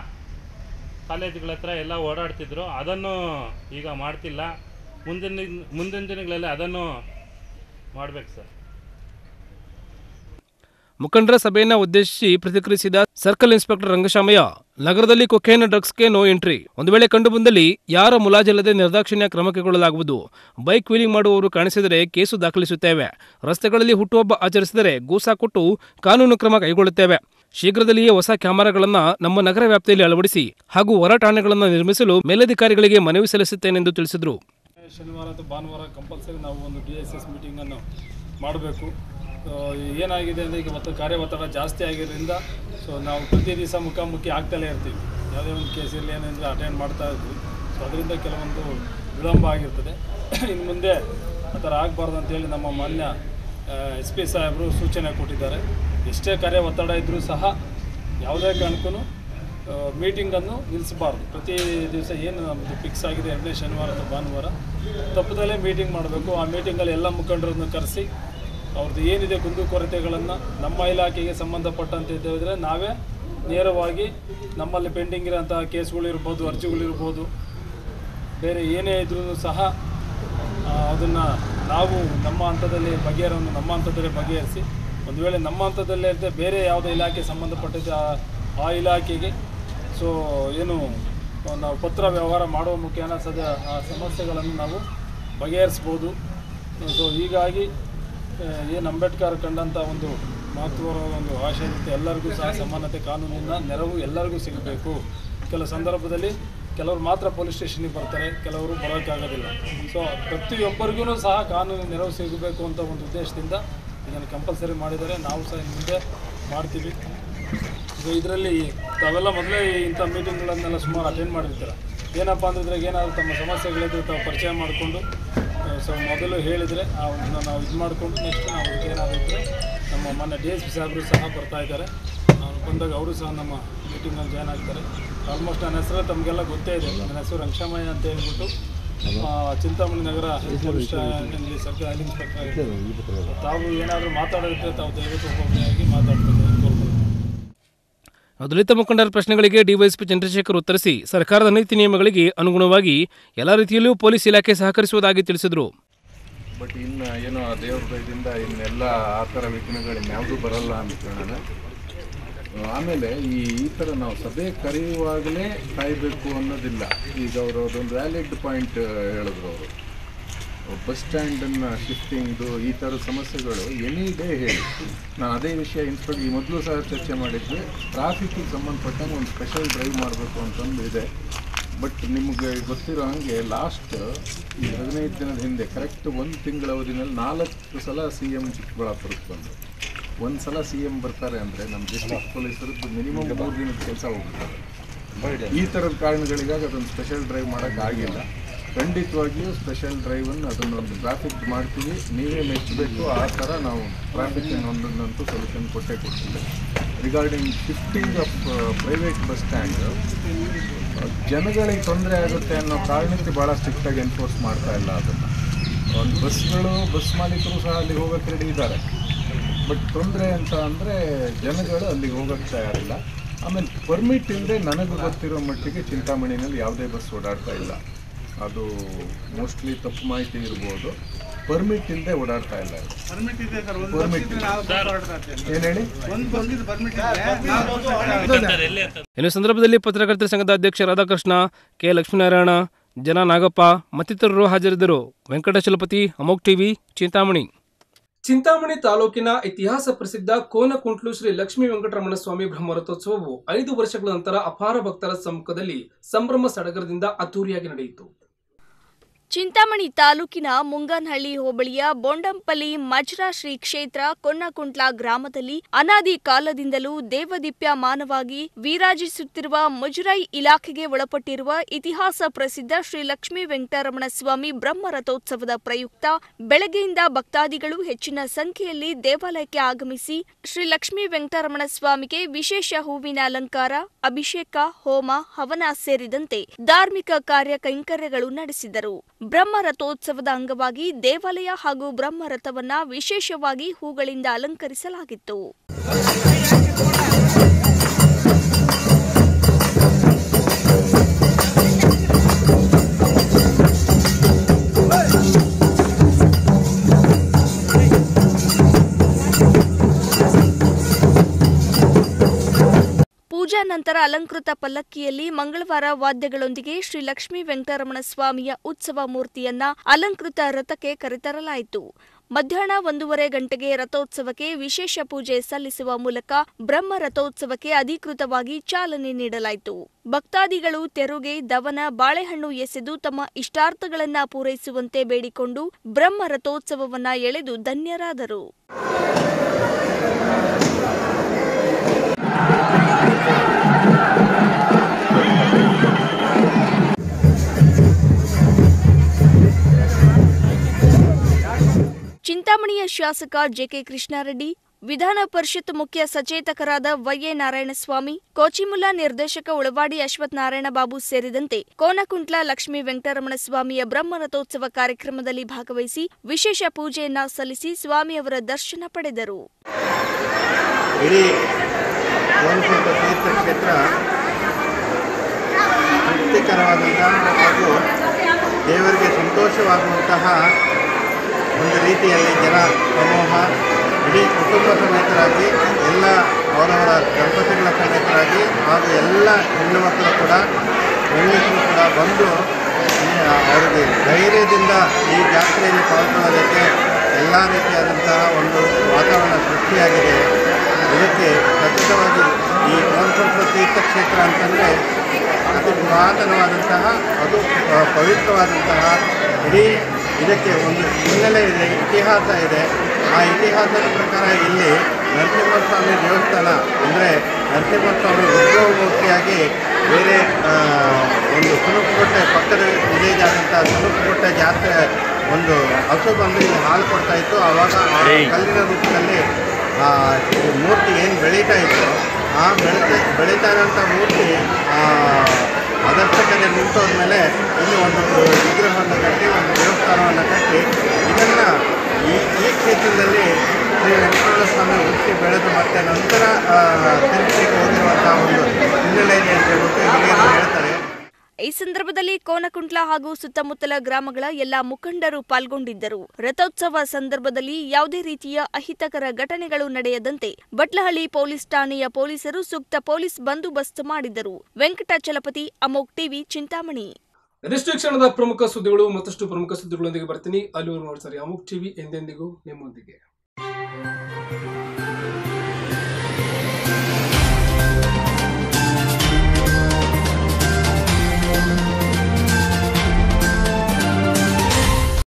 ಕಾಲೇಜ್ಗಳ ಹತ್ರ ಎಲ್ಲ ಓಡಾಡ್ತಿದ್ರು. ಅದನ್ನು ಈಗ ಮಾಡ್ತಿಲ್ಲ. ಮುಂದಿನ ದಿನ- ಮುಂದಿನ ದಿನಗಳಲ್ಲಿ ಅದನ್ನು ಮಾಡಬೇಕು ಸರ್.
ಮುಖಂಡರ ಸಭೆಯನ್ನ ಉದ್ದೇಶಿಸಿ ಪ್ರತಿಕ್ರಿಯಿಸಿದ ಸರ್ಕಲ್ ಇನ್ಸ್ಪೆಕ್ಟರ್ ರಂಗಶಾಮಯ್ಯ, ನಗರದಲ್ಲಿ ಕೊಕೇನ್ ಡ್ರಗ್ಸ್ಗೆ ನೋ ಎಂಟ್ರಿ. ಒಂದು ವೇಳೆ ಕಂಡುಬಂದಲ್ಲಿ ಯಾರ ಮುಲಾಜಿಲ್ಲದೆ ನಿರ್ದಾಕ್ಷಿಣ್ಯ ಕ್ರಮ ಕೈಗೊಳ್ಳಲಾಗುವುದು. ಬೈಕ್ ವೀಲಿಂಗ್ ಮಾಡುವವರು ಕಾಣಿಸಿದರೆ ಕೇಸು ದಾಖಲಿಸುತ್ತೇವೆ. ರಸ್ತೆಗಳಲ್ಲಿ ಹುಟ್ಟುಹಬ್ಬ ಆಚರಿಸಿದರೆ ಗೂಸಾ ಕೊಟ್ಟು ಕಾನೂನು ಕ್ರಮ ಕೈಗೊಳ್ಳುತ್ತೇವೆ. ಶೀಘ್ರದಲ್ಲಿಯೇ ಹೊಸ ಕ್ಯಾಮೆರಾಗಳನ್ನು ನಮ್ಮ ನಗರ ವ್ಯಾಪ್ತಿಯಲ್ಲಿ ಅಳವಡಿಸಿ ಹಾಗೂ ಹೊರ ಠಾಣೆಗಳನ್ನು ನಿರ್ಮಿಸಲು ಮೇಲಧಿಕಾರಿಗಳಿಗೆ ಮನವಿ ಸಲ್ಲಿಸುತ್ತೇನೆಂದು ತಿಳಿಸಿದರು.
ಶನಿವಾರ ಭಾನುವಾರ ಕಂಪಲ್ಸರಿ ನಾವು ಒಂದು ಡಿ ಎಸ್ ಎಸ್ ಮೀಟಿಂಗನ್ನು ಮಾಡಬೇಕು. ಏನಾಗಿದೆ ಅಂದರೆ ಈಗ ಮತ್ತು ಕಾರ್ಯ ಒತ್ತಡ ಜಾಸ್ತಿ ಆಗಿರೋದ್ರಿಂದ ಸೊ ನಾವು ಪ್ರತಿ ದಿವಸ ಮುಖಾಮುಖಿ ಆಗ್ತಲೇ ಇರ್ತೀವಿ. ಯಾವುದೇ ಒಂದು ಕೇಸ್ ಇರಲಿ, ಏನಂದರೆ ಅಟೆಂಡ್ ಮಾಡ್ತಾ ಇದ್ವಿ. ಸೊ ಅದರಿಂದ ಕೆಲವೊಂದು ವಿಳಂಬ ಆಗಿರ್ತದೆ. ಇನ್ನು ಮುಂದೆ ಆ ಥರ ಆಗಬಾರ್ದು ಅಂತೇಳಿ ನಮ್ಮ ಮಾನ್ಯ ಎಸ್ ಪಿ ಸಾಹೇಬರು ಸೂಚನೆ ಕೊಟ್ಟಿದ್ದಾರೆ. ಎಷ್ಟೇ ಕಾರ್ಯ ಒತ್ತಡ ಇದ್ದರೂ ಸಹ ಯಾವುದೇ ಕಾರಣಕ್ಕೂ ಮೀಟಿಂಗನ್ನು ನಿಲ್ಲಿಸಬಾರ್ದು. ಪ್ರತಿ ದಿವಸ ಏನು ನಮ್ಮದು ಫಿಕ್ಸ್ ಆಗಿದೆ, ಎರಡನೇ ಶನಿವಾರ ಅಥವಾ ಭಾನುವಾರ, ತಪ್ಪದಲ್ಲೇ ಮೀಟಿಂಗ್ ಮಾಡಬೇಕು. ಆ ಮೀಟಿಂಗಲ್ಲಿ ಎಲ್ಲ ಮುಖಂಡರನ್ನು ಕರೆಸಿ ಅವ್ರದ್ದು ಏನಿದೆ ಕುಂದುಕೊರತೆಗಳನ್ನು ನಮ್ಮ ಇಲಾಖೆಗೆ ಸಂಬಂಧಪಟ್ಟಂತೆ ಹೇಳಿದ್ರೆ ನಾವೇ ನೇರವಾಗಿ ನಮ್ಮಲ್ಲಿ ಪೆಂಡಿಂಗ್ ಇರೋಂತಹ ಕೇಸ್ಗಳಿರ್ಬೋದು ಅರ್ಜಿಗಳಿರ್ಬೋದು ಬೇರೆ ಏನೇ ಇದ್ರೂ ಸಹ ಅದನ್ನು ನಾವು ನಮ್ಮ ಹಂತದಲ್ಲಿ ಬಗೆಹರವನ್ನು ನಮ್ಮ ಹಂತದಲ್ಲಿ ಬಗೆಹರಿಸಿ, ಒಂದು ವೇಳೆ ನಮ್ಮ ಹಂತದಲ್ಲೇ ಇರದೆ ಬೇರೆ ಯಾವುದೇ ಇಲಾಖೆ ಸಂಬಂಧಪಟ್ಟಿದ್ದ ಆ ಇಲಾಖೆಗೆ ಸೊ ಏನು, ನಾವು ಪತ್ರ ವ್ಯವಹಾರ ಮಾಡುವ ಮುಖೇನ ಸದ ಆ ಸಮಸ್ಯೆಗಳನ್ನು ನಾವು ಬಗೆಹರಿಸ್ಬೋದು. ಸೊ ಹೀಗಾಗಿ ಏನು ಅಂಬೇಡ್ಕರ್ ಕಂಡಂಥ ಒಂದು ಮಹತ್ವದ ಒಂದು ಆಶಯ ಇರುತ್ತೆ. ಎಲ್ಲರಿಗೂ ಸಹ ಸಮಾನತೆ, ಕಾನೂನಿನ ನೆರವು ಎಲ್ಲರಿಗೂ ಸಿಗಬೇಕು. ಕೆಲವು ಸಂದರ್ಭದಲ್ಲಿ ಕೆಲವರು ಮಾತ್ರ ಪೊಲೀಸ್ ಸ್ಟೇಷನಿಗೆ ಬರ್ತಾರೆ, ಕೆಲವರು ಬರೋಕ್ಕಾಗೋದಿಲ್ಲ. ಸೊ ಪ್ರತಿಯೊಬ್ಬರಿಗೂ ಸಹ ಕಾನೂನು ನೆರವು ಸಿಗಬೇಕು ಅಂತ ಒಂದು ಉದ್ದೇಶದಿಂದ ಇದನ್ನು ಕಂಪಲ್ಸರಿ ಮಾಡಿದರೆ ನಾವು ಸಹ ಮುಂದೆ ಮಾಡ್ತೀವಿ. ಸೊ ಇದರಲ್ಲಿ ತಾವೆಲ್ಲ ಮೊದಲೇ ಇಂಥ ಮೀಟಿಂಗ್ಗಳನ್ನೆಲ್ಲ ಸುಮಾರು ಅಟೆಂಡ್ ಮಾಡಿರ್ತಾರೆ. ಏನಪ್ಪ ಅಂದಿದ್ರೆ ಏನಾದರೂ ತಮ್ಮ ಸಮಸ್ಯೆಗಳಿದ್ರೆ ತಾವು ಪರಿಚಯ ಮಾಡಿಕೊಂಡು ಸೊ ಮೊದಲು ಹೇಳಿದರೆ ಅವನ್ನ ನಾವು ಇದು ಮಾಡಿಕೊಂಡು ನೆಕ್ಸ್ಟ್ ನಾವು ಏನಾಗುತ್ತೆ ನಮ್ಮ ಮೊನ್ನೆ ಡಿ ಎಸ್ ಪಿ ಸಾಹೇಬರು ಸಹ ಬರ್ತಾ ಇದ್ದಾರೆ. ಅವ್ರು ಬಂದಾಗ ಅವರು ಸಹ ನಮ್ಮ ಮೀಟಿಂಗಲ್ಲಿ ಜಾಯ್ನ್ ಆಗ್ತಾರೆ. ಆಲ್ಮೋಸ್ಟ್ ನನ್ನ ಹೆಸರು ತಮಗೆಲ್ಲ ಗೊತ್ತೇ ಇದೆ. ನನ್ನ ಹೆಸರು ರಂಕ್ಷಮಯ್ಯ ಅಂತ ಹೇಳ್ಬಿಟ್ಟು ಆ, ಚಿಂತಾಮಣಿ ನಗರ ಸರ್ಕಾರಿ ಇನ್ಸ್ಪೆಕ್ಟರ್ ತಾವು ಏನಾದರೂ ಮಾತಾಡೋದಿದ್ರೆ ತಾವು ದಯವಿಟ್ಟು ಒಬ್ಬೊಬ್ಬರಾಗಿ ಮಾತಾಡ್ತಾರೆ
ದಲಿತ ಮುಖಂಡರ ಪ್ರಶ್ನೆಗಳಿಗೆ ಡಿವೈಎಸ್ಪಿ ಚಂದ್ರಶೇಖರ್ ಉತ್ತರಿಸಿ, ಸರ್ಕಾರದ ನೀತಿ ನಿಯಮಗಳಿಗೆ ಅನುಗುಣವಾಗಿ ಎಲ್ಲ ರೀತಿಯಲ್ಲೂ ಪೊಲೀಸ್ ಇಲಾಖೆ ಸಹಕರಿಸುವುದಾಗಿ ತಿಳಿಸಿದರು.
ಬಟ್ ಇನ್ನು ಏನೋ ದೇವ್ರ ದಯದಿಂದ ಇನ್ನೆಲ್ಲ ಆ ಥರ ವಿಘ್ನಗಳು ಇನ್ಯಾವುದೂ ಬರಲ್ಲ ಅನ್ಕೊಳ್ಳೋಣ ಆಮೇಲೆ ಈ ಈ ಥರ ನಾವು ಸಭೆ ಕರೆಯುವಾಗಲೇ ಕಾಯಬೇಕು ಅನ್ನೋದಿಲ್ಲ. ಈಗ ಅವರು ಅದೊಂದು ವ್ಯಾಲಿಡ್ ಪಾಯಿಂಟ್ ಹೇಳಿದ್ರು ಅವರು. ಬಸ್ ಸ್ಟ್ಯಾಂಡನ್ನು ಶಿಫ್ಟಿಂಗ್ದು ಈ ಥರದ ಸಮಸ್ಯೆಗಳು ಎನಿ ಡೇ ಹೇಳಿ. ನಾನು ಅದೇ ವಿಷಯ ಇನ್ಸ್ಪೆಕ್ಟ್ ಈ ಮೊದಲು ಸಹ ಚರ್ಚೆ ಮಾಡಿದ್ವಿ ಟ್ರಾಫಿಕ್ಕಿಗೆ ಸಂಬಂಧಪಟ್ಟಂಗೆ ಒಂದು ಸ್ಪೆಷಲ್ ಡ್ರೈವ್ ಮಾಡಬೇಕು ಅಂತಂದು ಇದೆ. ಬಟ್ ನಿಮಗೆ ಗೊತ್ತಿರೋ ಹಾಗೆ ಲಾಸ್ಟ್ ಈ ಹದಿನೈದು ದಿನದ ಹಿಂದೆ ಕರೆಕ್ಟ್ ಒಂದು ತಿಂಗಳ ಅವಧಿನಲ್ಲಿ ನಾಲ್ಕು ಸಲ ಸಿ ಎಂ ಚಿಕ್ಕಬಳ್ಳಾಪುರಕ್ಕೆ ಬಂದರು ಒಂದು ಸಲ ಸಿ ಎಂ ಬರ್ತಾರೆ ಅಂದರೆ ನಮ್ಮ ಡಿಸ್ಟ್ರಿಕ್ಟ್ ಪೊಲೀಸರದ್ದು ಮಿನಿಮಮ್ ಮೂರು ದಿನದ ಕೆಲಸ ಹೋಗ್ತಾರೆ ಈ ಥರದ ಕಾರಣಗಳಿಗಾಗಿ ಅದೊಂದು ಸ್ಪೆಷಲ್ ಡ್ರೈವ್ ಮಾಡೋಕ್ಕಾಗಿಲ್ಲ. ಖಂಡಿತವಾಗಿಯೂ ಸ್ಪೆಷಲ್ ಡ್ರೈವನ್ನು ಅದನ್ನೊಂದು ಟ್ರಾಫಿಕ್ ಮಾಡ್ತೀವಿ. ನೀವೇ ಮೆಚ್ಚಬೇಕು ಆ ಥರ ನಾವು ಟ್ರಾಫಿಕ್ ಒಂದೊಂದಂತೂ ಸೊಲ್ಯೂಷನ್ ಕೊಟ್ಟೇ ಕೊಡ್ತೀವಿ. Regarding shifting of private bus stand ಜನಗಳಿಗೆ ತೊಂದರೆ ಆಗುತ್ತೆ ಅನ್ನೋ ಕಾರಣಕ್ಕೆ ಭಾಳ ಸ್ಟ್ರಿಕ್ಟಾಗಿ ಎನ್ಫೋರ್ಸ್ ಮಾಡ್ತಾ ಇಲ್ಲ ಅದನ್ನು. ಒಂದು ಬಸ್ಗಳು ಬಸ್ ಮಾಲೀಕರು ಸಹ ಅಲ್ಲಿ ಹೋಗೋಕ್ಕೆ ರೆಡಿ ಇದ್ದಾರೆ. ಬಟ್ ತೊಂದರೆ ಅಂತ ಅಂದರೆ ಜನಗಳು ಅಲ್ಲಿಗೆ ಹೋಗೋಕ್ಕೆ ತಯಾರಿಲ್ಲ. ಆಮೇಲೆ ಪರ್ಮಿಟ್ ಇಲ್ಲದೆ ನನಗೆ ಗೊತ್ತಿರೋ ಮಟ್ಟಿಗೆ ಚಿಂತಾಮಣಿನಲ್ಲಿ ಯಾವುದೇ ಬಸ್ ಓಡಾಡ್ತಾ ಇಲ್ಲ. ಅದು ಮೋಸ್ಟ್ಲಿ ತಪ್ಪು ಮಾಹಿತಿ ಇರ್ಬೋದು ಪರ್ಮಿಟ್ ಇಲ್ಲದೆ ಓಡಾಡ್ತಾ ಇಲ್ಲ.
ಪರ್ಮಿಟ್ ಇದೆ ಸರ್ ಒಂದು.
ಏನ್ ಹೇಳಿ?
ಒಂದು ಪರ್ಮಿಟ್.
ಇನ್ನು ಸಂದರ್ಭದಲ್ಲಿ ಪತ್ರಕರ್ತರ ಸಂಘದ ಅಧ್ಯಕ್ಷ ರಾಧಾಕೃಷ್ಣ ಕೆ ಲಕ್ಷ್ಮೀನಾರಾಯಣ ಜನ ನಾಗಪ್ಪ ಮತ್ತಿತರರು ಹಾಜರಿದ್ದರು ವೆಂಕಟಚಲಪತಿ ಅಮೋಕ್ ಟಿವಿ ಚಿಂತಾಮಣಿ ಚಿಂತಾಮಣಿ ತಾಲೂಕಿನ ಇತಿಹಾಸ ಪ್ರಸಿದ್ಧ ಕೋನಕುಂಟ್ಲು ಶ್ರೀ ಲಕ್ಷ್ಮೀ ವೆಂಕಟರಮಣ ಸ್ವಾಮಿ ಬ್ರಹ್ಮರಥೋತ್ಸವವು ಐದು ವರ್ಷಗಳ ನಂತರ ಅಪಾರ ಭಕ್ತರ ಸಮ್ಮುಖದಲ್ಲಿ ಸಂಭ್ರಮ ಸಡಗರದಿಂದ ಅದ್ದೂರಿಯಾಗಿ ನಡೆಯಿತು
ಚಿಂತಾಮಣಿ ತಾಲೂಕಿನ ಮುಂಗನಹಳ್ಳಿ ಹೋಬಳಿಯ ಬೊಂಡಂಪಲ್ಲಿ ಮಜ್ರಾ ಶ್ರೀ ಕ್ಷೇತ್ರ ಕೊನ್ನಕುಂಟ್ಲ ಗ್ರಾಮದಲ್ಲಿ ಅನಾದಿ ಕಾಲದಿಂದಲೂ ದೇವದಿಪ್ಯಮಾನವಾಗಿ ವಿರಾಜಿಸುತ್ತಿರುವ ಮುಜರಾಯಿ ಇಲಾಖೆಗೆ ಒಳಪಟ್ಟಿರುವ ಇತಿಹಾಸ ಪ್ರಸಿದ್ಧ ಶ್ರೀ ಲಕ್ಷ್ಮೀ ವೆಂಕಟರಮಣ ಸ್ವಾಮಿ ಬ್ರಹ್ಮ ರಥೋತ್ಸವದ ಪ್ರಯುಕ್ತ ಬೆಳಗ್ಗೆಯಿಂದ ಭಕ್ತಾದಿಗಳು ಹೆಚ್ಚಿನ ಸಂಖ್ಯೆಯಲ್ಲಿ ದೇವಾಲಯಕ್ಕೆ ಆಗಮಿಸಿ ಶ್ರೀ ಲಕ್ಷ್ಮೀ ವೆಂಕಟರಮಣ ಸ್ವಾಮಿಗೆ ವಿಶೇಷ ಹೂವಿನ ಅಲಂಕಾರ, ಅಭಿಷೇಕ, ಹೋಮ, ಹವನ ಸೇರಿದಂತೆ ಧಾರ್ಮಿಕ ಕಾರ್ಯ ಕೈಂಕರ್ಯಗಳು ನಡೆಸಿದರು. ಬ್ರಹ್ಮ ರಥೋತ್ಸವದ ಅಂಗವಾಗಿ ದೇವಾಲಯ ಹಾಗೂ ಬ್ರಹ್ಮ ರಥವನ್ನ ವಿಶೇಷವಾಗಿ ಹೂಗಳಿಂದ ಅಲಂಕರಿಸಲಾಗಿತ್ತು. ಪೂಜಾ ನಂತರ ಅಲಂಕೃತ ಪಲ್ಲಕ್ಕಿಯಲ್ಲಿ ಮಂಗಳವಾರ ವಾದ್ಯಗಳೊಂದಿಗೆ ಶ್ರೀ ಲಕ್ಷ್ಮೀ ವೆಂಕಟರಮಣ ಸ್ವಾಮಿಯ ಉತ್ಸವ ಮೂರ್ತಿಯನ್ನ ಅಲಂಕೃತ ರಥಕ್ಕೆ ಕರೆತರಲಾಯಿತು. ಮಧ್ಯಾಹ್ನ ಒಂದೂವರೆ ಗಂಟೆಗೆ ರಥೋತ್ಸವಕ್ಕೆ ವಿಶೇಷ ಪೂಜೆ ಸಲ್ಲಿಸುವ ಮೂಲಕ ಬ್ರಹ್ಮ ರಥೋತ್ಸವಕ್ಕೆ ಅಧಿಕೃತವಾಗಿ ಚಾಲನೆ ನೀಡಲಾಯಿತು. ಭಕ್ತಾದಿಗಳು ತೆರುಗೆ, ದವನ, ಬಾಳೆಹಣ್ಣು ಎಸೆದು ತಮ್ಮ ಇಷ್ಟಾರ್ಥಗಳನ್ನ ಪೂರೈಸುವಂತೆ ಬೇಡಿಕೊಂಡು ಬ್ರಹ್ಮ ರಥೋತ್ಸವವನ್ನ ಎಳೆದು ಧನ್ಯರಾದರು. ಚಿಂತಾಮಣಿಯ ಶಾಸಕ ಜೆಕೆ ಕೃಷ್ಣಾರೆಡ್ಡಿ, ವಿಧಾನ ಪರಿಷತ್ ಮುಖ್ಯ ಸಚೇತಕರಾದ ವೈಎ ನಾರಾಯಣಸ್ವಾಮಿ, ಕೋಚಿಮುಲ್ಲಾ ನಿರ್ದೇಶಕ ಉಳವಾಡಿ ಅಶ್ವಥ್ ನಾರಾಯಣ ಬಾಬು ಸೇರಿದಂತೆ ಕೋನಕುಂಟ್ಲ ಲಕ್ಷ್ಮೀ ವೆಂಕಟರಮಣ ಸ್ವಾಮಿಯ ಬ್ರಹ್ಮ ರಥೋತ್ಸವ ಕಾರ್ಯಕ್ರಮದಲ್ಲಿ ಭಾಗವಹಿಸಿ ವಿಶೇಷ ಪೂಜೆಯನ್ನ ಸಲ್ಲಿಸಿ ಸ್ವಾಮಿಯವರ ದರ್ಶನ ಪಡೆದರು.
ಸಂತೋಷವಾಗುವಂತಹ ಒಂದು ರೀತಿಯಲ್ಲಿ ಜನ ಸಮೂಹ, ಇಡೀ ಕುಟುಂಬ ಸಮೇತರಾಗಿ ಎಲ್ಲ ಅವರವರ ದಂಪತಿಗಳ ಸಮೇತರಾಗಿ ಹಾಗೂ ಎಲ್ಲ ಹೆಣ್ಣು ಮಕ್ಕಳು ಕೂಡ ಹೆಣ್ಣು ಕೂಡ ಬಂದು ಅವರಿಗೆ ಧೈರ್ಯದಿಂದ ಈ ಜಾತ್ರೆಯಲ್ಲಿ ಪಾಲ್ಗೊಳ್ಳೋದಕ್ಕೆ ಎಲ್ಲ ರೀತಿಯಾದಂತಹ ಒಂದು ವಾತಾವರಣ ಸೃಷ್ಟಿಯಾಗಿದೆ. ಇದಕ್ಕೆ ಖಚಿತವಾಗಿ ಈ ಕೋನಕುಂಟ ತೀರ್ಥಕ್ಷೇತ್ರ ಅಂತಂದರೆ ಅತಿ ಪುರಾತನವಾದಂತಹ, ಅದು ಪವಿತ್ರವಾದಂತಹ, ಇಡೀ ಇದಕ್ಕೆ ಒಂದು ಹಿನ್ನೆಲೆ ಇದೆ ಇತಿಹಾಸ ಇದೆ. ಆ ಇತಿಹಾಸದ ಪ್ರಕಾರ ಇಲ್ಲಿ ನರಸಿಂಹಸ್ವಾಮಿ ದೇವಸ್ಥಾನ ಅಂದರೆ ನರಸಿಂಹಸ್ವಾಮಿ ಉದ್ಯೋಗ ಮೂರ್ತಿಯಾಗಿ ಬೇರೆ ಒಂದು ಸುನುಕುಕೊಟ್ಟೆ ಪಕ್ಕದ ವಿಲೇಜ್ ಆದಂಥ ಜಾತ್ರೆ ಒಂದು ಹಸು ಬಂದು ಇಲ್ಲಿ ಹಾಲು ಕೊಡ್ತಾ ಇತ್ತು. ಆವಾಗ ಕಲ್ಲಿನ ರೂಪದಲ್ಲಿ ಆ ಮೂರ್ತಿ ಏನು ಬೆಳೀತಾ ಇತ್ತು ಆ ಬೆಳೀತಾ ಬೆಳೀತಾ ಇರೋಂಥ ಮೂರ್ತಿ ಅದರ್ಶಕತೆ ನಿಂತೋದ್ಮೇಲೆ ಇಲ್ಲಿ ಒಂದು ವಿಗ್ರಹವನ್ನು ಕಟ್ಟಿ ಒಂದು ಕಟ್ಟಿ ಇದನ್ನು ಈ ಈ ಕ್ಷೇತ್ರದಲ್ಲಿ ಶ್ರೀ ವೆಂಕಟರಮಣ ಸ್ವಾಮಿ ಹುಟ್ಟಿ ಬೆಳೆದು ಮತ್ತೆ ನಂತರ ತಿರುಪತಿಗೆ ಹೋಗಿರುವಂಥ ಒಂದು ಹಿನ್ನೆಲೆ ಇದೆ ಅಂತ ಹೇಳ್ಬಿಟ್ಟು ಹಿರಿಯರು ಹೇಳ್ತಾರೆ.
ಈ ಸಂದರ್ಭದಲ್ಲಿ ಕೋನಕುಂಟ್ಲ ಹಾಗೂ ಸುತ್ತಮುತ್ತಲ ಗ್ರಾಮಗಳ ಎಲ್ಲಾ ಮುಖಂಡರು ಪಾಲ್ಗೊಂಡಿದ್ದರು. ರಥೋತ್ಸವ ಸಂದರ್ಭದಲ್ಲಿ ಯಾವುದೇ ರೀತಿಯ ಅಹಿತಕರ ಘಟನೆಗಳು ನಡೆಯದಂತೆ ಬಟ್ಲಹಳ್ಳಿ ಪೊಲೀಸ್ ಠಾಣೆಯ ಪೊಲೀಸರು ಸೂಕ್ತ ಪೊಲೀಸ್ ಬಂದೋಬಸ್ತ್ ಮಾಡಿದರು ವೆಂಕಟಾಚಲಪತಿ ಅಮೋಕ್ ಟಿವಿ, ಚಿಂತಾಮಣಿ.
ಈ ಕ್ಷಣದ ಪ್ರಮುಖ ಸುದ್ದಿಗಳು ಮತ್ತಷ್ಟು ಪ್ರಮುಖ ಸುದ್ದಿಗಳೊಂದಿಗೆ ಬರ್ತೀನಿ. ಅಲ್ಲಿ ನೋಡ್ತಾರೆ ಅಮುಕ್ ಟಿವಿ ಎಂದೆಂದಿಗೂ ನಿಮ್ಮೊಂದಿಗೆ.